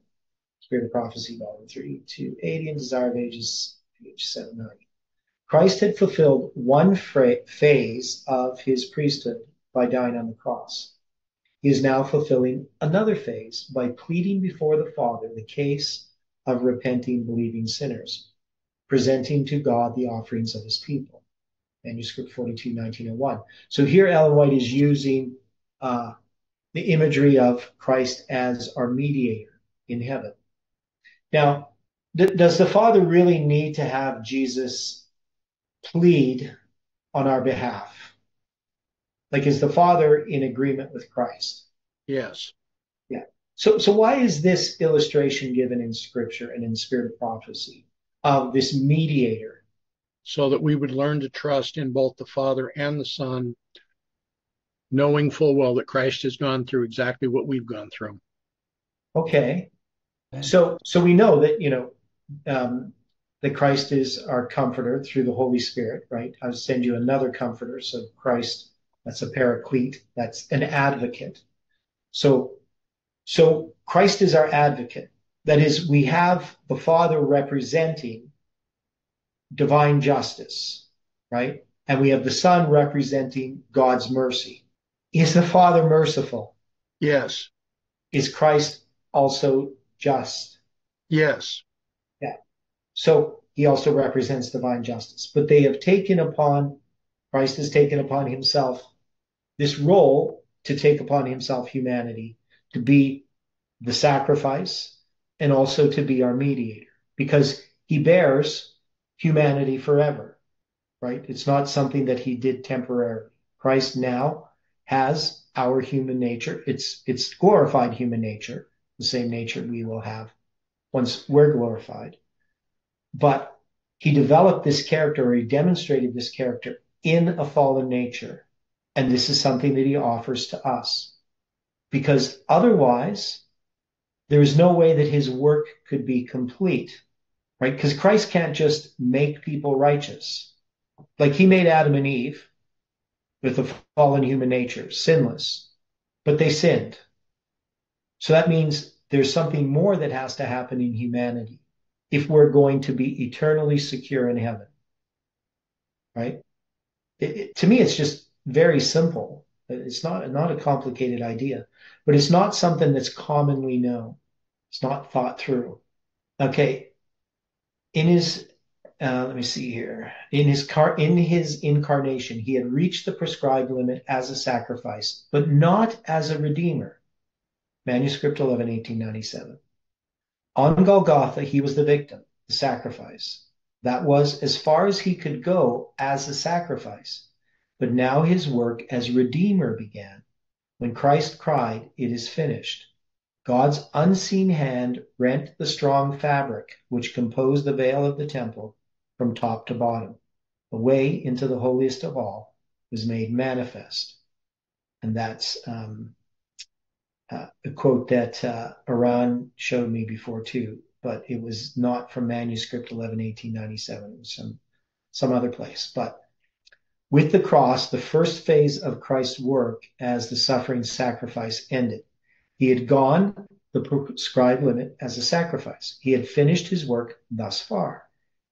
Spirit of Prophecy, Volume 3, 280, and Desire of Ages, page 790. Christ had fulfilled one phase of his priesthood by dying on the cross. He is now fulfilling another phase by pleading before the Father the case of repenting, believing sinners, presenting to God the offerings of his people. Manuscript 42, 1901. So here Ellen White is using uh, the imagery of Christ as our mediator in heaven. Now, th- does the Father really need to have Jesus plead on our behalf? Like, is the Father in agreement with Christ? Yes. Yeah. So, so why is this illustration given in Scripture and in Spirit of Prophecy of this mediator? So that we would learn to trust in both the Father and the Son knowing full well that Christ has gone through exactly what we've gone through. Okay. So so we know that, you know, um, that Christ is our comforter through the Holy Spirit, right? I'll send you another comforter. So Christ, that's a paraclete, that's an advocate. So so Christ is our advocate. That is, we have the Father representing divine justice, right? And we have the Son representing God's mercy. Is the Father merciful? Yes. Is Christ also just? Yes. Yeah. So he also represents divine justice. But they have taken upon, Christ has taken upon himself this role to take upon himself humanity, to be the sacrifice, and also to be our mediator, because he bears humanity forever, right? It's not something that he did temporarily. Christ now has our human nature. It's it's glorified human nature, the same nature we will have once we're glorified. But he developed this character, or he demonstrated this character in a fallen nature. And this is something that he offers to us. Because otherwise, there is no way that his work could be complete, right? Because Christ can't just make people righteous. Like he made Adam and Eve, with a fallen human nature, sinless, but they sinned. So that means there's something more that has to happen in humanity if we're going to be eternally secure in heaven. Right? It, it, to me, it's just very simple. It's not, not a complicated idea, but it's not something that's commonly known. It's not thought through. Okay. In his uh, let me see here. In his car, in his incarnation, he had reached the prescribed limit as a sacrifice, but not as a redeemer. Manuscript 11, 1897. On Golgotha, he was the victim, the sacrifice. That was as far as he could go as a sacrifice. But now his work as Redeemer began. When Christ cried, It is finished. God's unseen hand rent the strong fabric which composed the veil of the temple from top to bottom. The way into the holiest of all was made manifest. And that's um, uh, a quote that uh, Iran showed me before too, but it was not from manuscript 11, 1897. It was some, some other place. But with the cross, the first phase of Christ's work as the suffering sacrifice ended. He had gone the prescribed limit as a sacrifice. He had finished his work thus far.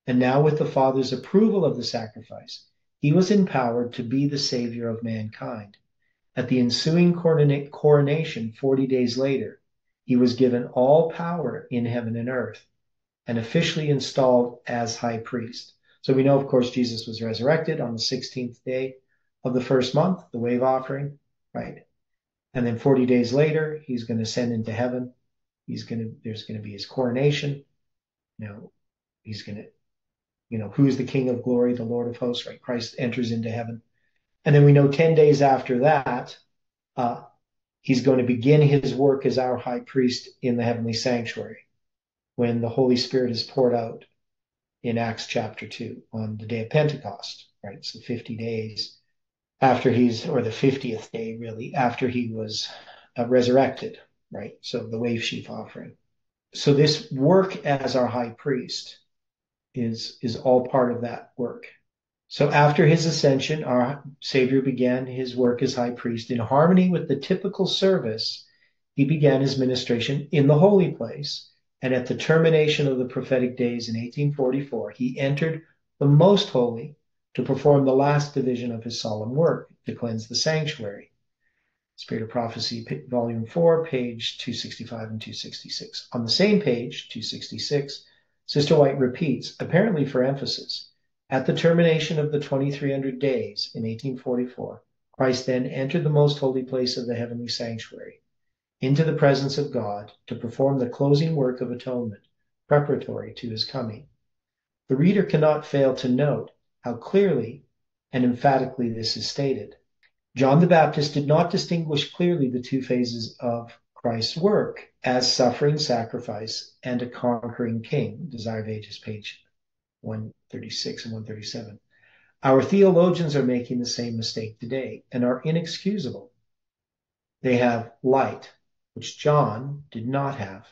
And now, with the Father's approval of the sacrifice, he was empowered to be the Savior of mankind. At the ensuing coronation 40 days later, he was given all power in heaven and earth and officially installed as high priest. So we know, of course, Jesus was resurrected on the 16th day of the first month, the wave offering, right? And then 40 days later, he's going to ascend into heaven. He's going to, there's going to be his coronation. You know, he's going to, you know, who's the King of glory, the Lord of hosts, right? Christ enters into heaven. And then we know 10 days after that, uh, he's going to begin his work as our high priest in the heavenly sanctuary when the Holy Spirit is poured out in Acts chapter 2 on the day of Pentecost, right? So 50 days after he's, or the 50th day really, after he was uh, resurrected, right? So the wave sheaf offering. So this work as our high priest is, is all part of that work. So after his ascension, our Savior began his work as high priest in harmony with the typical service. He began his ministration in the holy place and at the termination of the prophetic days in 1844, he entered the most holy to perform the last division of his solemn work, to cleanse the sanctuary. Spirit of Prophecy, Volume 4, page 265 and 266. On the same page, 266, Sister White repeats, apparently for emphasis, at the termination of the 2300 days in 1844, Christ then entered the most holy place of the heavenly sanctuary into the presence of God to perform the closing work of atonement, preparatory to his coming. The reader cannot fail to note how clearly and emphatically this is stated. John the Baptist did not distinguish clearly the two phases of Christ's work as suffering sacrifice and a conquering king. Desire of Ages, page 136 and 137. Our theologians are making the same mistake today and are inexcusable. They have light, which John did not have.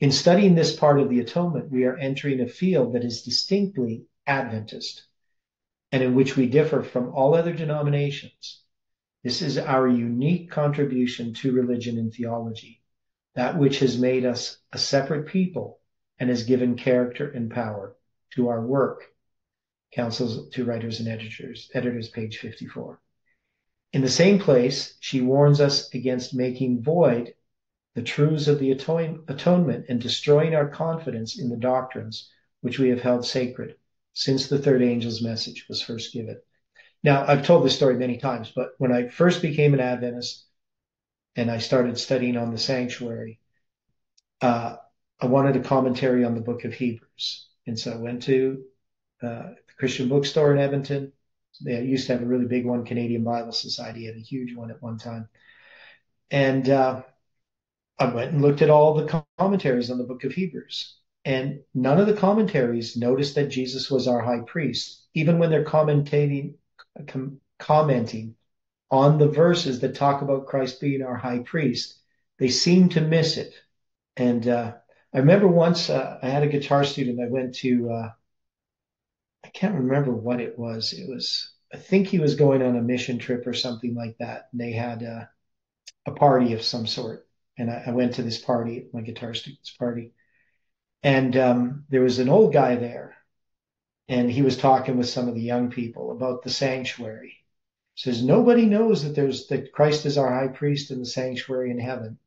In studying this part of the atonement, we are entering a field that is distinctly Adventist and in which we differ from all other denominations. This is our unique contribution to religion and theology, that which has made us a separate people and has given character and power to our work. Counsels to Writers and Editors, Editors, page 54. In the same place, she warns us against making void the truths of the atonement and destroying our confidence in the doctrines which we have held sacred since the third angel's message was first given. Now, I've told this story many times, but when I first became an Adventist and I started studying on the sanctuary, uh, I wanted a commentary on the book of Hebrews. And so I went to uh, the Christian bookstore in Edmonton they used to have a really big one. Canadian Bible Society had a huge one at one time. And uh, I went and looked at all the commentaries on the book of Hebrews. And none of the commentaries noticed that Jesus was our high priest, even when they're commentating, com- commenting on the verses that talk about Christ being our high priest. They seem to miss it. And uh, I remember once uh, I had a guitar student. I went to uh, can't remember what it was. It was, I think he was going on a mission trip or something like that. And they had a, a party of some sort. And I, I, went to this party, my guitar student's party. And um, there was an old guy there. And he was talking with some of the young people about the sanctuary. He says, nobody knows that there's that Christ is our high priest in the sanctuary in heaven.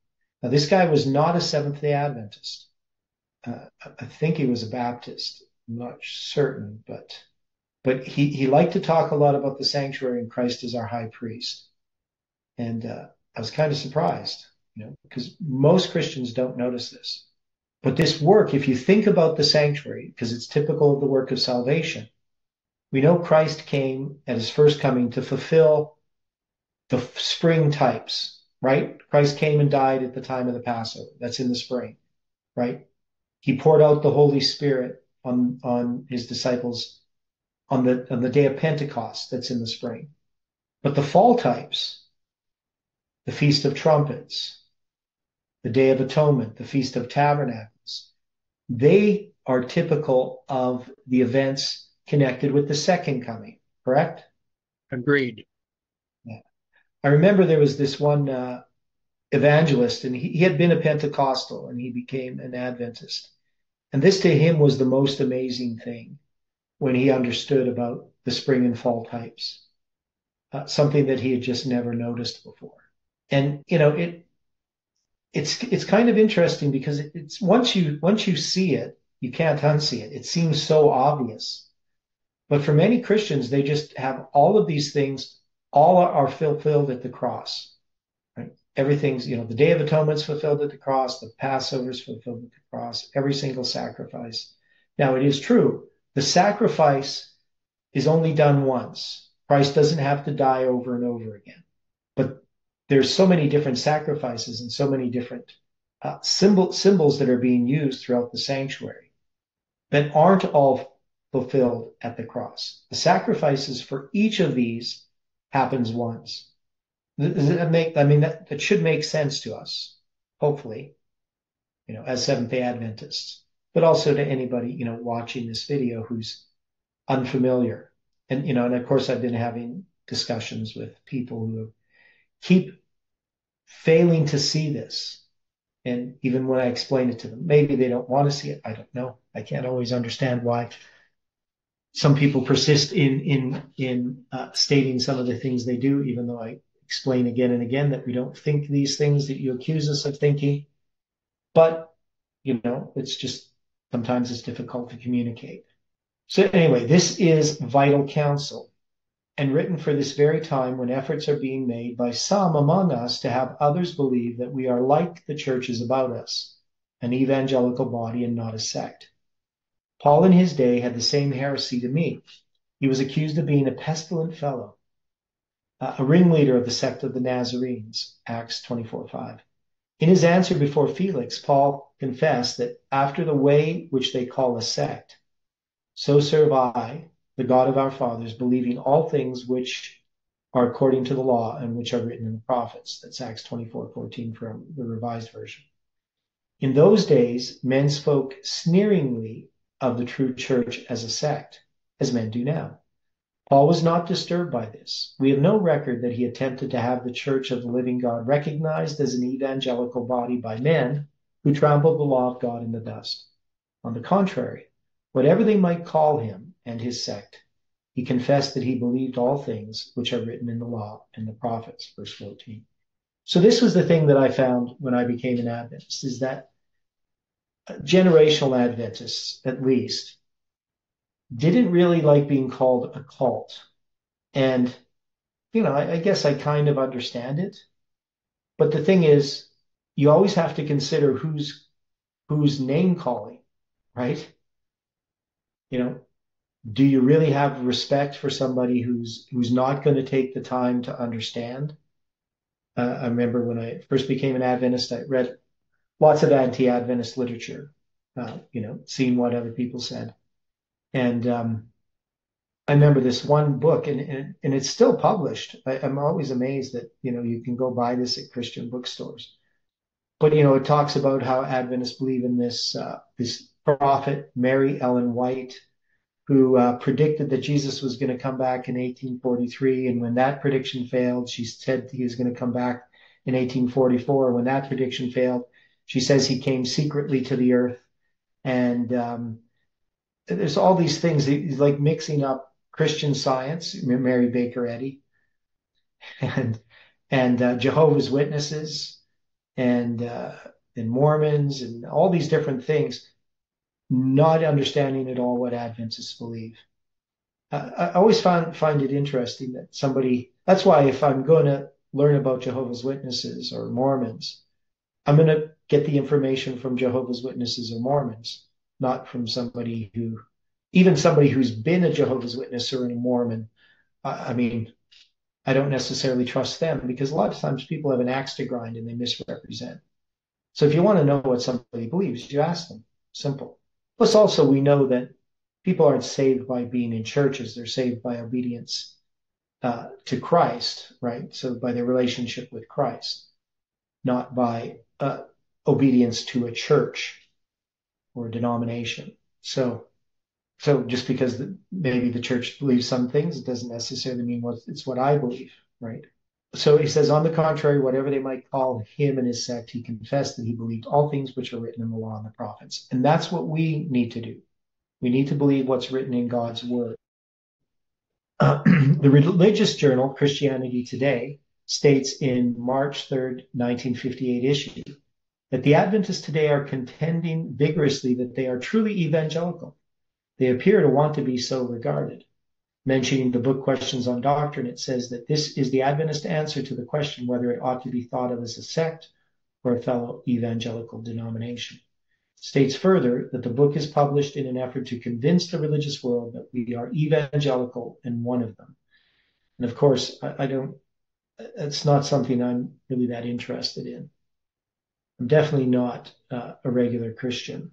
Now, this guy was not a Seventh day Adventist. Uh, I think he was a Baptist I'm not certain, but but he he liked to talk a lot about the sanctuary and Christ as our high priest, and uh, I was kind of surprised, you know, because most Christians don't notice this. But this work, if you think about the sanctuary, because it's typical of the work of salvation, we know Christ came at his first coming to fulfill the spring types, right? Christ came and died at the time of the Passover. That's in the spring, right? He poured out the Holy Spirit on, on his disciples on the, on the day of Pentecost. That's in the spring. But the fall types, the Feast of Trumpets, the Day of Atonement, the Feast of Tabernacles, they are typical of the events connected with the second coming, correct? Agreed. Yeah. I remember there was this one uh, evangelist, and he, he had been a Pentecostal and he became an Adventist. And this to him was the most amazing thing when he understood about the spring and fall types, uh, something that he had just never noticed before. And you know, it it's it's kind of interesting because it's once you once you see it, you can't unsee it. It seems so obvious. But for many Christians, they just have all of these things, all are fulfilled at the cross. Everything's, you know, the Day of Atonement's fulfilled at the cross, the Passover's fulfilled at the cross, every single sacrifice. Now, it is true, the sacrifice is only done once. Christ doesn't have to die over and over again. But there's so many different sacrifices and so many different uh, symbol, symbols that are being used throughout the sanctuary that aren't all fulfilled at the cross. The sacrifices for each of these happens once. Does that make, I mean, that, that should make sense to us, hopefully, you know, as Seventh day Adventists, but also to anybody, you know, watching this video who's unfamiliar. And, you know, and of course, I've been having discussions with people who keep failing to see this. And even when I explain it to them, maybe they don't want to see it. I don't know. I can't always understand why some people persist in in in uh, stating some of the things they do, even though I explain again and again that we don't think these things that you accuse us of thinking. But you know, it's just sometimes it's difficult to communicate. So anyway, this is vital counsel and written for this very time when efforts are being made by some among us to have others believe that we are like the churches about us, an evangelical body and not a sect. Paul in his day had the same heresy to me. He was accused of being a pestilent fellow, a ringleader of the sect of the Nazarenes, Acts 24:5. In his answer before Felix, Paul confessed that after the way which they call a sect, so serve I, the God of our fathers, believing all things which are according to the law and which are written in the prophets. That's Acts 24:14 from the Revised Version. In those days, men spoke sneeringly of the true church as a sect, as men do now. Paul was not disturbed by this. We have no record that he attempted to have the church of the living God recognized as an evangelical body by men who trampled the law of God in the dust. On the contrary, whatever they might call him and his sect, he confessed that he believed all things which are written in the law and the prophets, verse 14. So this was the thing that I found when I became an Adventist, is that generational Adventists, at least, didn't really like being called a cult. And, you know, I, I guess I kind of understand it. But the thing is, you always have to consider who's who's name calling, right? You know, do you really have respect for somebody who's who's not going to take the time to understand? Uh, I remember when I first became an Adventist, I read lots of anti-Adventist literature, uh, you know, seeing what other people said. And um, I remember this one book, and, and, and it's still published. I, am always amazed that, you know, you can go buy this at Christian bookstores. But, you know, it talks about how Adventists believe in this, uh, this prophet, Mary Ellen White, who uh, predicted that Jesus was going to come back in 1843. And when that prediction failed, she said he was going to come back in 1844. When that prediction failed, she says he came secretly to the earth. And um, there's all these things. Like mixing up Christian science, Mary Baker Eddy, and and uh, Jehovah's Witnesses, and uh, and Mormons, and all these different things, not understanding at all what Adventists believe. Uh, I always find find it interesting that somebody. That's why if I'm going to learn about Jehovah's Witnesses or Mormons, I'm going to get the information from Jehovah's Witnesses or Mormons, not from somebody who, even somebody who's been a Jehovah's Witness or a Mormon. I mean, I don't necessarily trust them because a lot of times people have an axe to grind and they misrepresent. So if you want to know what somebody believes, you ask them. Simple. Plus, also, we know that people aren't saved by being in churches, they're saved by obedience uh, to Christ, right? So by their relationship with Christ, not by uh, obedience to a church or denomination. So, so just because the, maybe the church believes some things, it doesn't necessarily mean what it's what I believe, right? So he says, on the contrary, whatever they might call him and his sect, he confessed that he believed all things which are written in the law and the prophets. And that's what we need to do. We need to believe what's written in God's word. [clears throat] The religious journal Christianity Today states in March 3rd, 1958 issue that the Adventists today are contending vigorously that they are truly evangelical. They appear to want to be so regarded. Mentioning the book Questions on Doctrine, it says that this is the Adventist answer to the question whether it ought to be thought of as a sect or a fellow evangelical denomination states further that the book is published in an effort to convince the religious world that we are evangelical and one of them. And of course, I, I don't, it's not something I'm really that interested in. I'm definitely not uh, a regular Christian.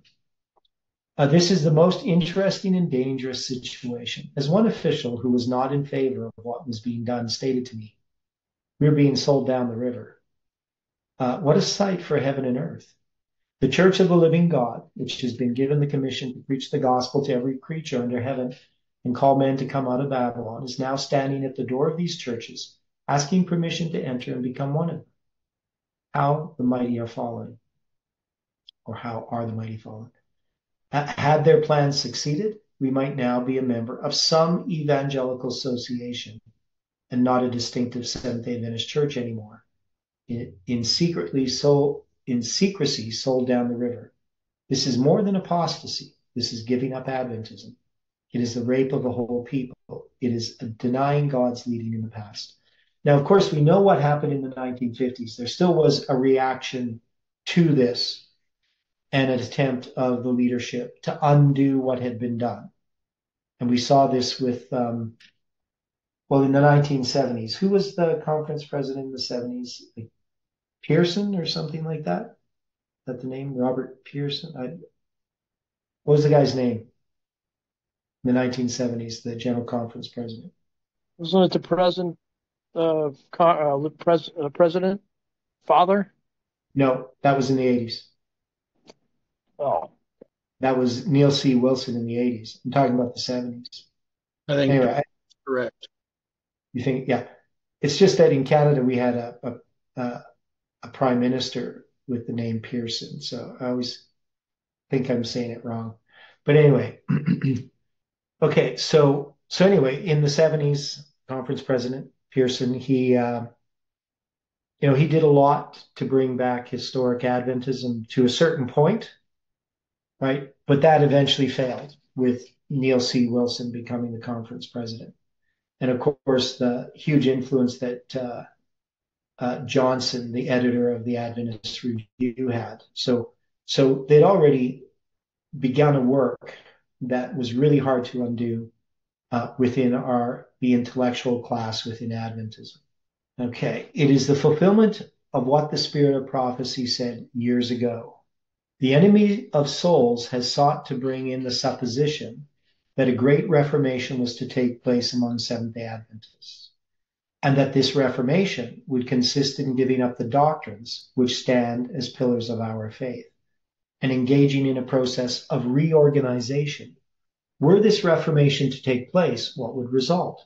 Uh, this is the most interesting and dangerous situation. As one official who was not in favor of what was being done stated to me, we're being sold down the river. Uh, what a sight for heaven and earth. The Church of the Living God, which has been given the commission to preach the gospel to every creature under heaven and call men to come out of Babylon, is now standing at the door of these churches, asking permission to enter and become one of them. How the mighty are fallen, or how are the mighty fallen? Had their plans succeeded, we might now be a member of some evangelical association and not a distinctive Seventh day Adventist church anymore. In, in secretly so in secrecy sold down the river. This is more than apostasy. This is giving up Adventism. It is the rape of a whole people. It is denying God's leading in the past. Now, of course, we know what happened in the 1950s. There still was a reaction to this and an attempt of the leadership to undo what had been done. And we saw this with, um, well, in the 1970s. Who was the conference president in the 70s? Like Pierson or something like that. Is that the name? Robert Pierson. I, what was the guy's name? In the 1970s, the General Conference president. Wasn't it the present uh, uh, pres- uh, president father? No, that was in the 80s. Oh, that was Neal C. Wilson in the 80s. I'm talking about the 70s. I think anyway, I, correct. You think, yeah. It's just that in Canada we had a, a, a a prime minister with the name Pearson. So I always think I'm saying it wrong. But anyway, [clears throat] okay. So so anyway, in the 70s, conference president Pierson, he uh, you know he did a lot to bring back historic Adventism to a certain point, right? But that eventually failed with Neal C. Wilson becoming the conference president, and of course the huge influence that uh, uh, Johnsson, the editor of the Adventist Review, had. So, so they'd already begun a work that was really hard to undo uh, within our the intellectual class within Adventism. Okay, it is the fulfillment of what the spirit of prophecy said years ago. The enemy of souls has sought to bring in the supposition that a great reformation was to take place among Seventh day Adventists and that this reformation would consist in giving up the doctrines which stand as pillars of our faith and engaging in a process of reorganization. Were this reformation to take place, what would result?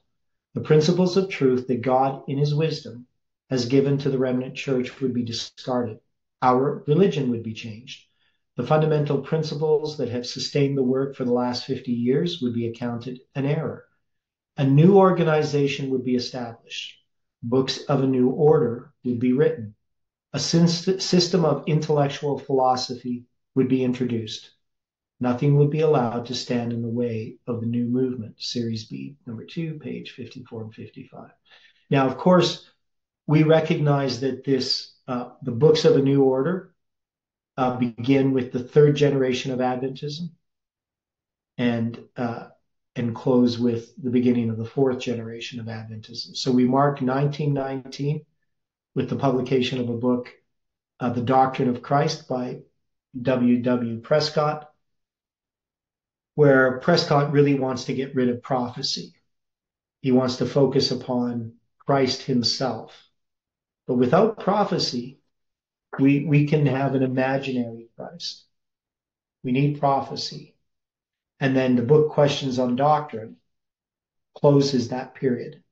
The principles of truth that God, in his wisdom, has given to the remnant church would be discarded. Our religion would be changed. The fundamental principles that have sustained the work for the last 50 years would be accounted an error. A new organization would be established. Books of a new order would be written. A system of intellectual philosophy would be introduced. Nothing would be allowed to stand in the way of the new movement, Series B, number two, page 54 and 55. Now, of course, we recognize that this, uh, the books of a new order uh, begin with the third generation of Adventism and uh, and close with the beginning of the fourth generation of Adventism. So we mark 1919 with the publication of a book, uh, The Doctrine of Christ by W. W. Prescott, where Prescott really wants to get rid of prophecy. He wants to focus upon Christ himself. But without prophecy, we, we can have an imaginary Christ. We need prophecy. And then the book Questions on Doctrine closes that period.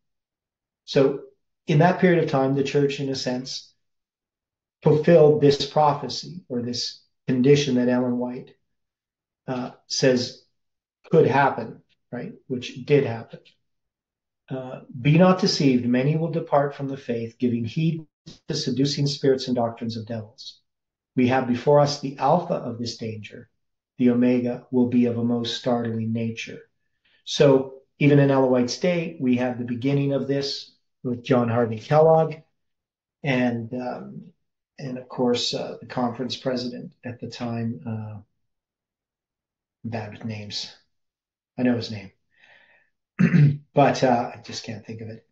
So in that period of time, the church, in a sense, fulfilled this prophecy or this condition that Ellen White uh, says could happen, right? Which did happen. Uh, Be not deceived, many will depart from the faith, giving heed to seducing spirits and doctrines of devils. We have before us the alpha of this danger. The omega will be of a most startling nature. So even in Ellen White's day, we have the beginning of this with John Harvey Kellogg, and um, and of course uh, the conference president at the time. Uh, bad with names. I know his name. [clears throat] but uh, I just can't think of it.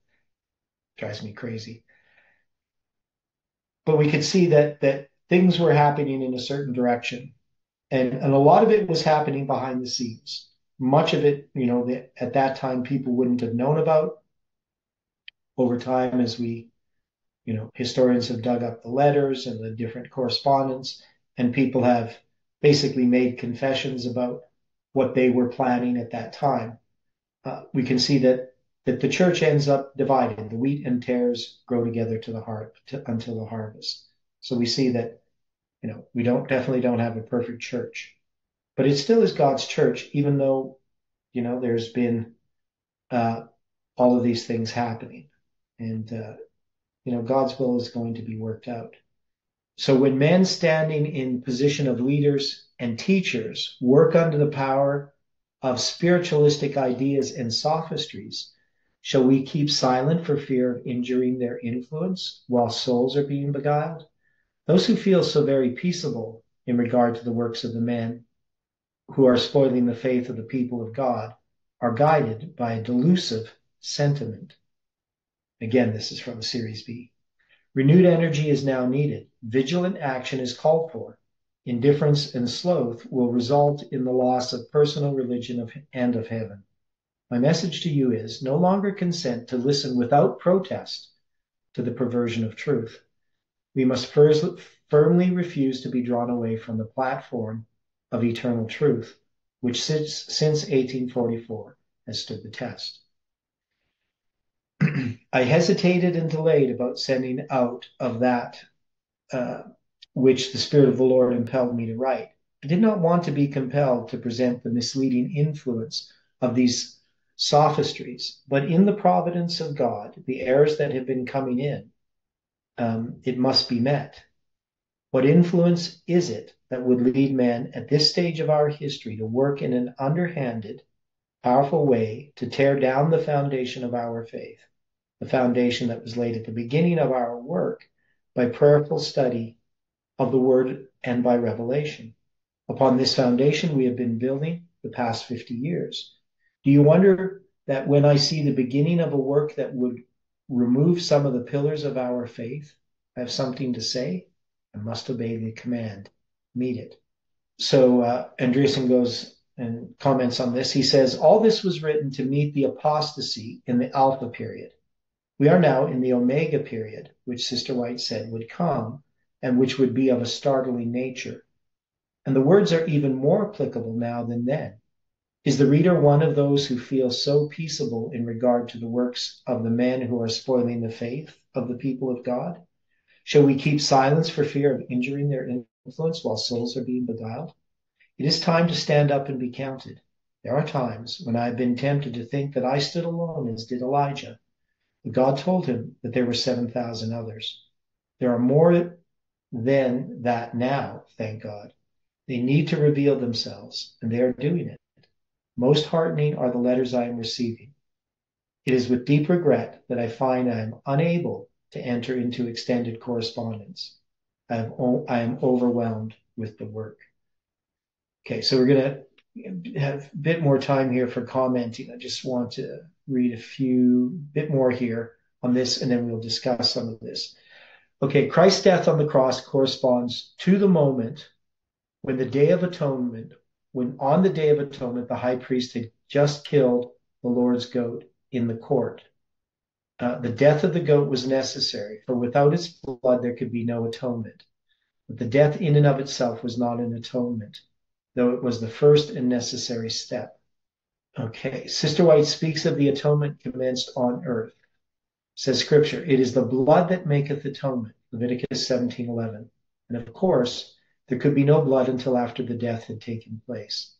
Drives me crazy. But we could see that that things were happening in a certain direction, and and a lot of it was happening behind the scenes. Much of it, you know, that at that time people wouldn't have known about. Over time, as we, you know, historians have dug up the letters and the different correspondence, and people have basically made confessions about what they were planning at that time uh, we can see that that the church ends up divided. The wheat and tares grow together to the heart to, until the harvest. So we see that you know we don't definitely don't have a perfect church, but it still is God's church, even though you know there's been uh, all of these things happening, and uh, you know God's will is going to be worked out. So when men standing in position of leaders and teachers work under the power of spiritualistic ideas and sophistries, shall we keep silent for fear of injuring their influence while souls are being beguiled? Those who feel so very peaceable in regard to the works of the men who are spoiling the faith of the people of God are guided by a delusive sentiment. Again, this is from Series B. Renewed energy is now needed. Vigilant action is called for indifference, and sloth will result in the loss of personal religion of, and of heaven. My message to you is no longer consent to listen without protest to the perversion of truth. We must first, firmly refuse to be drawn away from the platform of eternal truth, which since, since 1844 has stood the test. [clears throat] I hesitated and delayed about sending out of that uh, which the Spirit of the Lord impelled me to write. I did not want to be compelled to present the misleading influence of these sophistries, but in the providence of God, the errors that have been coming in, um, it must be met. What influence is it that would lead men at this stage of our history to work in an underhanded, powerful way to tear down the foundation of our faith, the foundation that was laid at the beginning of our work by prayerful study of the word and by revelation. Upon this foundation we have been building the past 50 years. Do you wonder that when I see the beginning of a work that would remove some of the pillars of our faith, I have something to say? I must obey the command. Meet it. So uh, Andreasen goes and comments on this. He says, All this was written to meet the apostasy in the Alpha period. We are now in the Omega period, which Sister White said would come and which would be of a startling nature. And the words are even more applicable now than then. Is the reader one of those who feel so peaceable in regard to the works of the men who are spoiling the faith of the people of God? Shall we keep silence for fear of injuring their influence while souls are being beguiled? It is time to stand up and be counted. There are times when I have been tempted to think that I stood alone as did Elijah, but God told him that there were 7,000 others. There are more than that now, thank God. They need to reveal themselves, and they are doing it. Most heartening are the letters I am receiving. It is with deep regret that I find I am unable to enter into extended correspondence. I, am, I am overwhelmed with the work. Okay, so we're going to have a bit more time here for commenting. I just want to read a few bit more here on this, and then we'll discuss some of this. Okay, Christ's death on the cross corresponds to the moment when the Day of Atonement, when on the Day of Atonement, the high priest had just killed the Lord's goat in the court. Uh, the death of the goat was necessary, for without its blood there could be no atonement. But the death in and of itself was not an atonement, though it was the first and necessary step. Okay, Sister White speaks of the atonement commenced on earth. Says Scripture, it is the blood that maketh atonement, Leviticus 17:11. And of course, there could be no blood until after the death had taken place.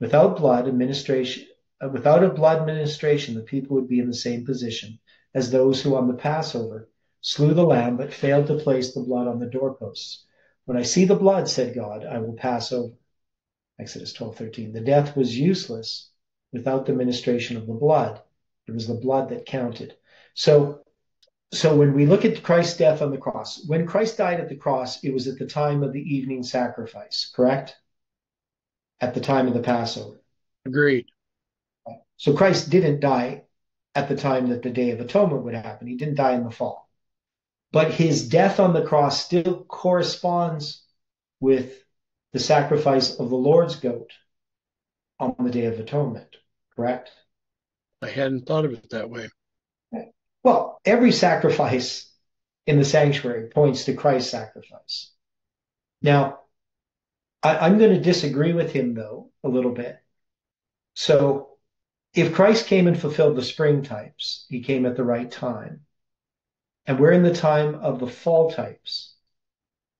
Without blood administration, uh, without a blood ministration, the people would be in the same position as those who on the Passover slew the lamb but failed to place the blood on the doorposts. When I see the blood, said God, I will pass over. Exodus 12:13. The death was useless without the ministration of the blood. It was the blood that counted. So so when we look at Christ's death on the cross, when Christ died at the cross, it was at the time of the evening sacrifice, correct? At the time of the Passover. Agreed. So Christ didn't die at the time that the Day of Atonement would happen. He didn't die in the fall. But his death on the cross still corresponds with the sacrifice of the Lord's goat on the Day of Atonement, correct? I hadn't thought of it that way. Well, every sacrifice in the sanctuary points to Christ's sacrifice. Now, I, am going to disagree with him, though, a little bit. So, if Christ came and fulfilled the spring types, he came at the right time. And we're in the time of the fall types.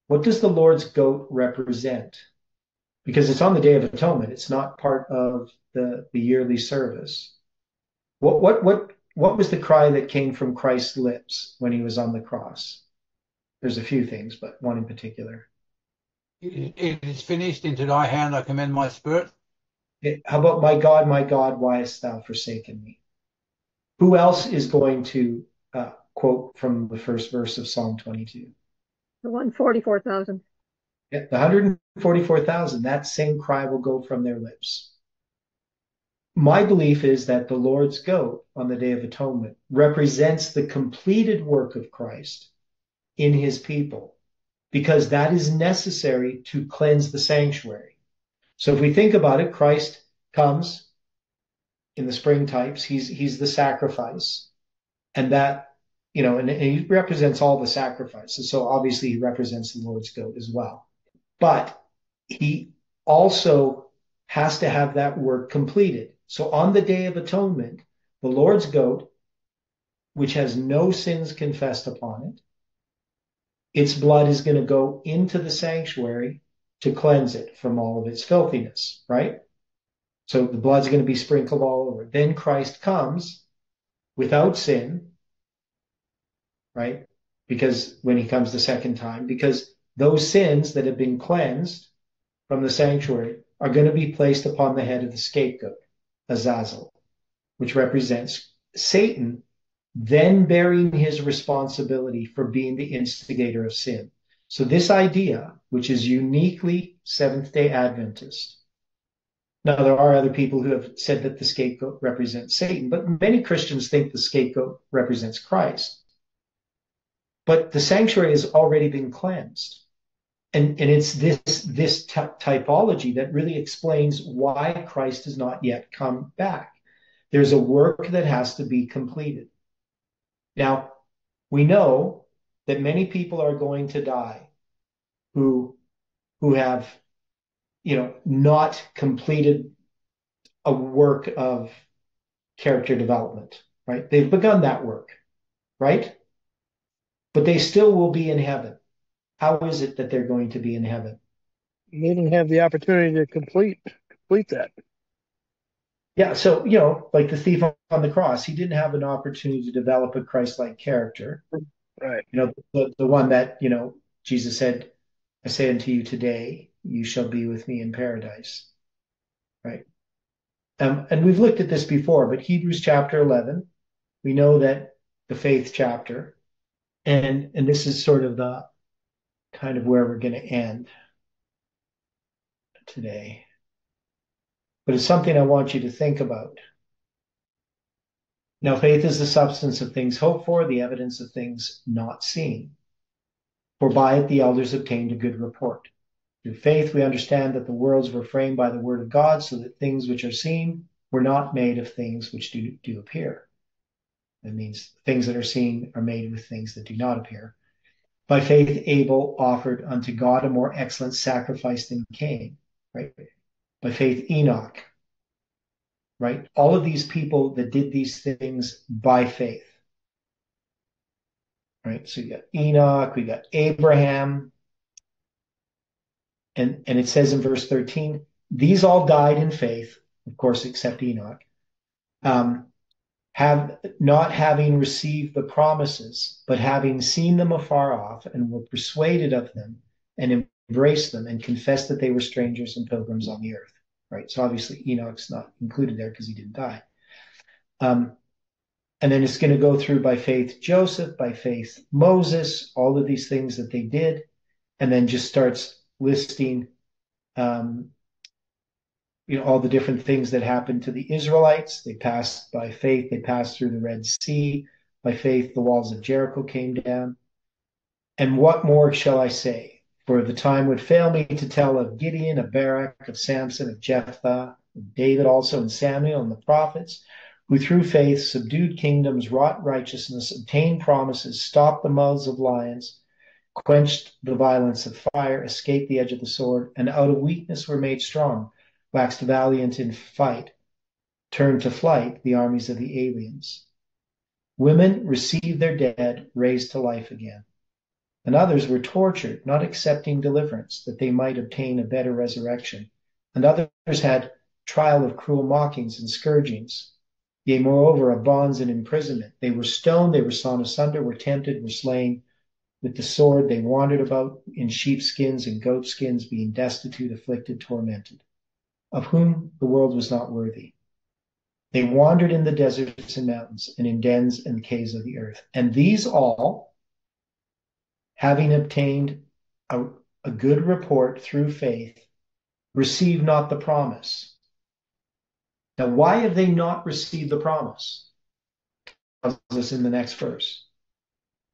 What does the Lord's goat represent? Because it's on the Day of Atonement. It's not part of the, the yearly service. What, what, what, what was the cry that came from Christ's lips when he was on the cross? There's a few things, but one in particular. It is finished. Into thy hand I commend my spirit. How about, my God, my God, why hast thou forsaken me? Who else is going to uh, quote from the first verse of Psalm 22? The 144,000. Yeah, the 144,000, that same cry will go from their lips. My belief is that the Lord's goat on the Day of Atonement represents the completed work of Christ in his people because that is necessary to cleanse the sanctuary. So if we think about it, Christ comes in the spring types. He's he's the sacrifice, and that you know, and, and he represents all the sacrifices. So obviously he represents the Lord's goat as well, but he also has to have that work completed. So on the Day of Atonement, the Lord's goat, which has no sins confessed upon it, its blood is going to go into the sanctuary to cleanse it from all of its filthiness, right? So the blood's going to be sprinkled all over. Then Christ comes without sin, right? Because when he comes the second time, because those sins that have been cleansed from the sanctuary are going to be placed upon the head of the scapegoat, Azazel, which represents Satan then bearing his responsibility for being the instigator of sin. So this idea, which is uniquely Seventh day Adventist, now there are other people who have said that the scapegoat represents Satan, but many Christians think the scapegoat represents Christ. But the sanctuary has already been cleansed. And, and it's this, this typology that really explains why Christ has not yet come back. There's a work that has to be completed. Now, we know that many people are going to die who who have you know not completed a work of character development right they've begun that work right but they still will be in heaven how is it that they're going to be in heaven they didn't have the opportunity to complete complete that yeah so you know like the thief on the cross he didn't have an opportunity to develop a christ-like character Right. You know, the, the one that, you know, Jesus said, I say unto you today, you shall be with me in paradise. Right. Um, and we've looked at this before, but Hebrews chapter 11, we know that the faith chapter, and, and this is sort of the kind of where we're going to end. today, but it's something I want you to think about. Now, faith is the substance of things hoped for, the evidence of things not seen. For by it the elders obtained a good report. Through faith, we understand that the worlds were framed by the word of God, so that things which are seen were not made of things which do, do appear. That means things that are seen are made with things that do not appear. By faith, Abel offered unto God a more excellent sacrifice than Cain, right? By faith, Enoch, right? All of these people that did these things by faith, right? So you got Enoch, we got Abraham, and, and it says in verse 13, these all died in faith, of course, except Enoch, um, have not having received the promises, but having seen them afar off, and were persuaded of them, and embraced them, and confessed that they were strangers and pilgrims on the earth. Right. So obviously Enoch's not included there because he didn't die. Um, and then it's going to go through by faith Joseph, by faith Moses, all of these things that they did, and then just starts listing um, you know all the different things that happened to the Israelites. They passed by faith, they passed through the Red Sea. By faith, the walls of Jericho came down. And what more shall I say? For the time would fail me to tell of Gideon, of Barak, of Samson, of Jephthah, of David also, and Samuel, and the prophets, who through faith subdued kingdoms, wrought righteousness, obtained promises, stopped the mouths of lions, quenched the violence of fire, escaped the edge of the sword, and out of weakness were made strong waxed valiant in fight, turned to flight the armies of the aliens. Women received their dead raised to life again. And others were tortured, not accepting deliverance, that they might obtain a better resurrection. And others had trial of cruel mockings and scourgings. Yea, moreover, of bonds and imprisonment. They were stoned, they were sawn asunder, were tempted, were slain. With the sword they wandered about in sheepskins and goatskins, being destitute, afflicted, tormented of whom the world was not worthy. They wandered in the deserts and mountains and in dens and caves of the earth. And these all, having obtained a, a good report through faith, received not the promise. Now, why have they not received the promise? Tells us in the next verse.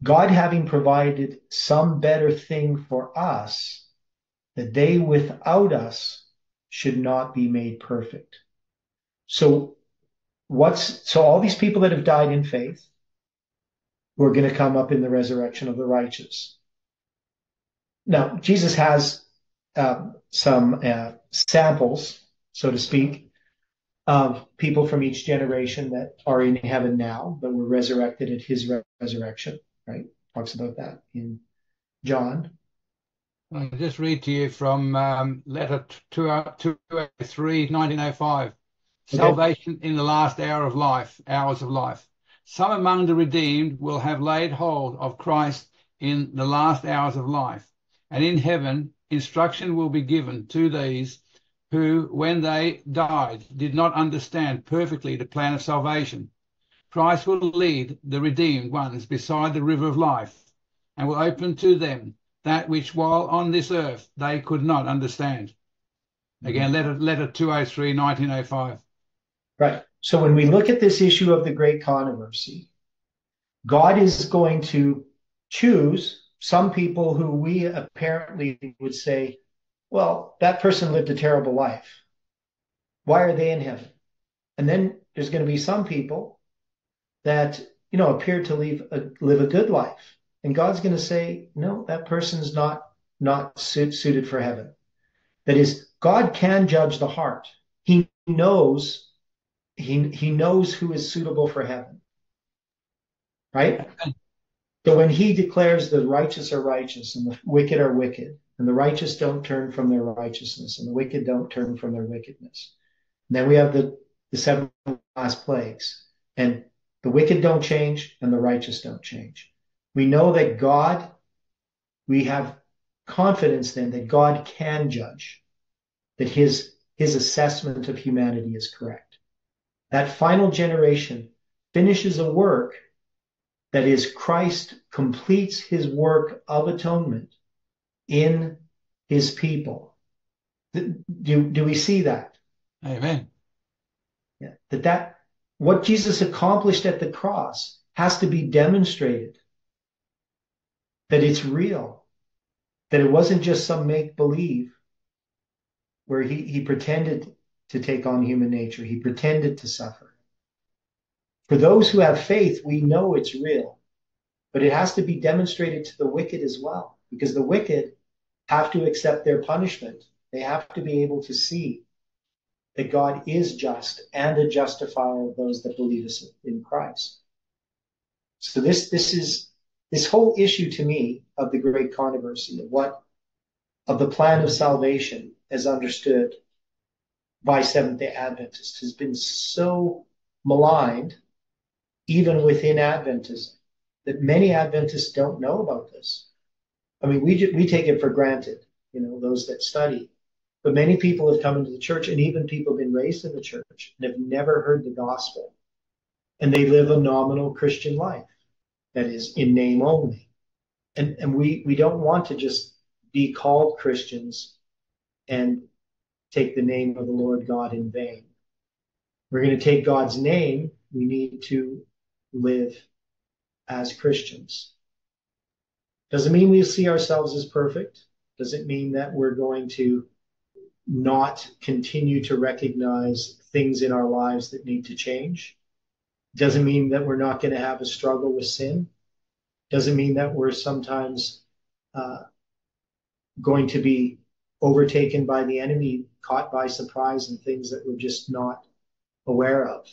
God having provided some better thing for us, that they without us should not be made perfect. So what's so all these people that have died in faith who are going to come up in the resurrection of the righteous. Now Jesus has um, some uh, samples, so to speak, of people from each generation that are in heaven now, that were resurrected at his re- resurrection. Right? Talks about that in John. I'll just read to you from um, letter 203, 1905. Okay. Salvation in the last hour of life, hours of life. Some among the redeemed will have laid hold of Christ in the last hours of life. And in heaven, instruction will be given to these who, when they died, did not understand perfectly the plan of salvation. Christ will lead the redeemed ones beside the river of life and will open to them that which while on this earth they could not understand. Mm-hmm. Again, letter, letter 203, 1905. Right. So when we look at this issue of the great controversy, God is going to choose some people who we apparently would say, well, that person lived a terrible life. Why are they in heaven? And then there's going to be some people that, you know, appear to live a, live a good life. And God's going to say, no, that person's not, not suited for heaven. That is, God can judge the heart. He knows, he, he knows who is suitable for heaven. Right? So when he declares the righteous are righteous and the wicked are wicked, and the righteous don't turn from their righteousness, and the wicked don't turn from their wickedness. And then we have the, the seven last plagues. And the wicked don't change, and the righteous don't change. We know that God, we have confidence then that God can judge, that his, his assessment of humanity is correct. That final generation finishes a work that is Christ completes his work of atonement in his people. Do, do we see that? Amen. Yeah. That that what Jesus accomplished at the cross has to be demonstrated. That it's real. That it wasn't just some make believe where he, he pretended to take on human nature. He pretended to suffer. For those who have faith, we know it's real, but it has to be demonstrated to the wicked as well, because the wicked have to accept their punishment. They have to be able to see that God is just and a justifier of those that believe in Christ. So this, this is this whole issue to me of the great controversy of what of the plan of salvation as understood by Seventh day Adventists has been so maligned, even within Adventism, that many Adventists don't know about this. I mean, we, we take it for granted, you know, those that study. But many people have come into the church, and even people have been raised in the church and have never heard the gospel. And they live a nominal Christian life that is in name only. And, and we, we don't want to just be called Christians and take the name of the Lord God in vain. We're going to take God's name. We need to live as Christians. Doesn't mean we see ourselves as perfect. Doesn't mean that we're going to not continue to recognize things in our lives that need to change. Doesn't mean that we're not going to have a struggle with sin. Doesn't mean that we're sometimes uh, going to be overtaken by the enemy, caught by surprise, and things that we're just not aware of.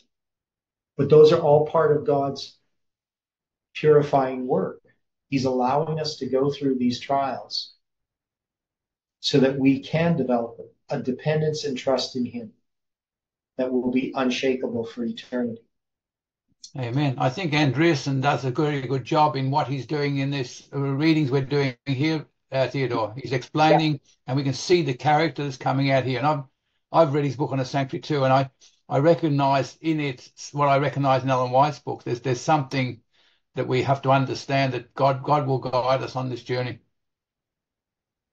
But those are all part of God's purifying work. He's allowing us to go through these trials so that we can develop a dependence and trust in Him that will be unshakable for eternity. Amen. I think Andreasen does a very good job in what he's doing in this uh, readings we're doing here uh, Theodore. He's explaining, yeah. and we can see the characters coming out here. And I've I've read his book on the sanctuary too, and I I recognise in it what I recognise in Ellen White's book. There's there's something that we have to understand that God God will guide us on this journey.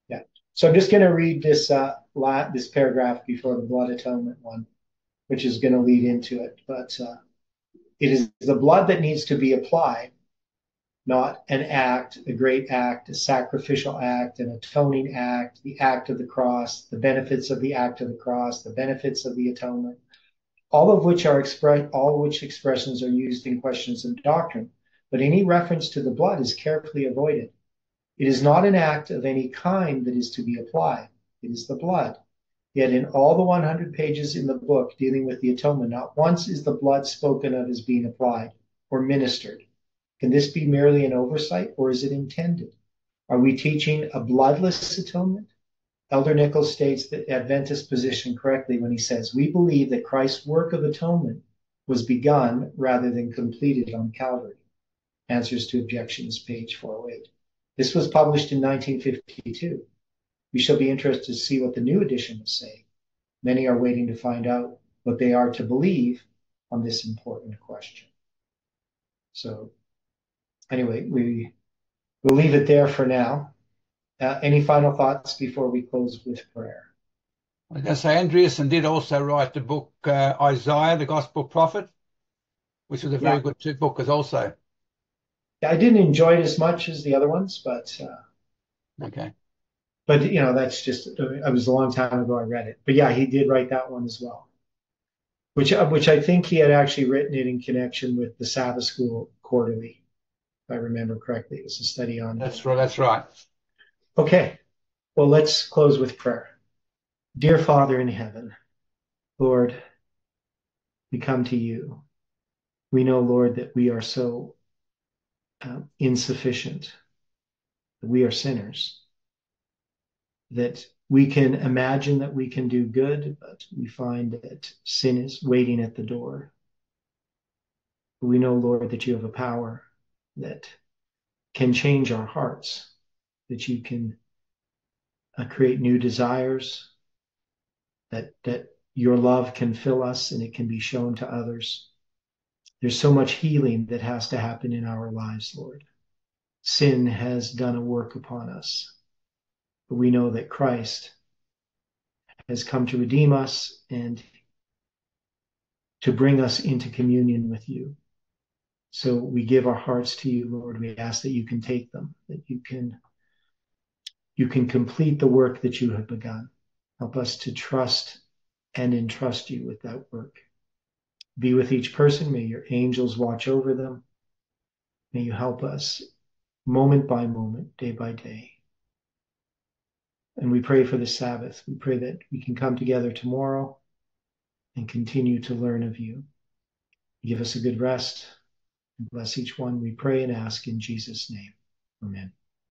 Yeah. So I'm just going to read this uh, la- this paragraph before the blood atonement one, which is going to lead into it. But uh, it is the blood that needs to be applied not an act, a great act, a sacrificial act, an atoning act, the act of the cross, the benefits of the act of the cross, the benefits of the atonement, all of which are express, all of which expressions are used in questions of doctrine. But any reference to the blood is carefully avoided. It is not an act of any kind that is to be applied. It is the blood. Yet in all the 100 pages in the book dealing with the atonement, not once is the blood spoken of as being applied or ministered. Can this be merely an oversight or is it intended? Are we teaching a bloodless atonement? Elder Nichols states the Adventist position correctly when he says, We believe that Christ's work of atonement was begun rather than completed on Calvary. Answers to Objections, page 408. This was published in 1952. We shall be interested to see what the new edition will say. Many are waiting to find out what they are to believe on this important question. So anyway, we we'll leave it there for now. Uh, any final thoughts before we close with prayer? I was going to say Andreasen did also write the book uh, Isaiah, the Gospel Prophet, which was a very yeah. good book as also. I didn't enjoy it as much as the other ones, but uh, okay. But you know, that's just it was a long time ago I read it. But yeah, he did write that one as well, which which I think he had actually written it in connection with the Sabbath School Quarterly. If I remember correctly. It was a study on. That's right. That's right. Okay. Well, let's close with prayer. Dear Father in heaven, Lord, we come to you. We know, Lord, that we are so uh, insufficient, that we are sinners, that we can imagine that we can do good, but we find that sin is waiting at the door. We know, Lord, that you have a power that can change our hearts, that you can uh, create new desires, that, that your love can fill us and it can be shown to others. There's so much healing that has to happen in our lives, Lord. Sin has done a work upon us, but we know that Christ has come to redeem us and to bring us into communion with you. So we give our hearts to you, Lord. We ask that you can take them, that you can you can complete the work that you have begun. Help us to trust and entrust you with that work. Be with each person. May your angels watch over them. May you help us moment by moment, day by day. And we pray for the Sabbath. We pray that we can come together tomorrow and continue to learn of you. Give us a good rest and bless each one. We pray and ask in Jesus' name. Amen.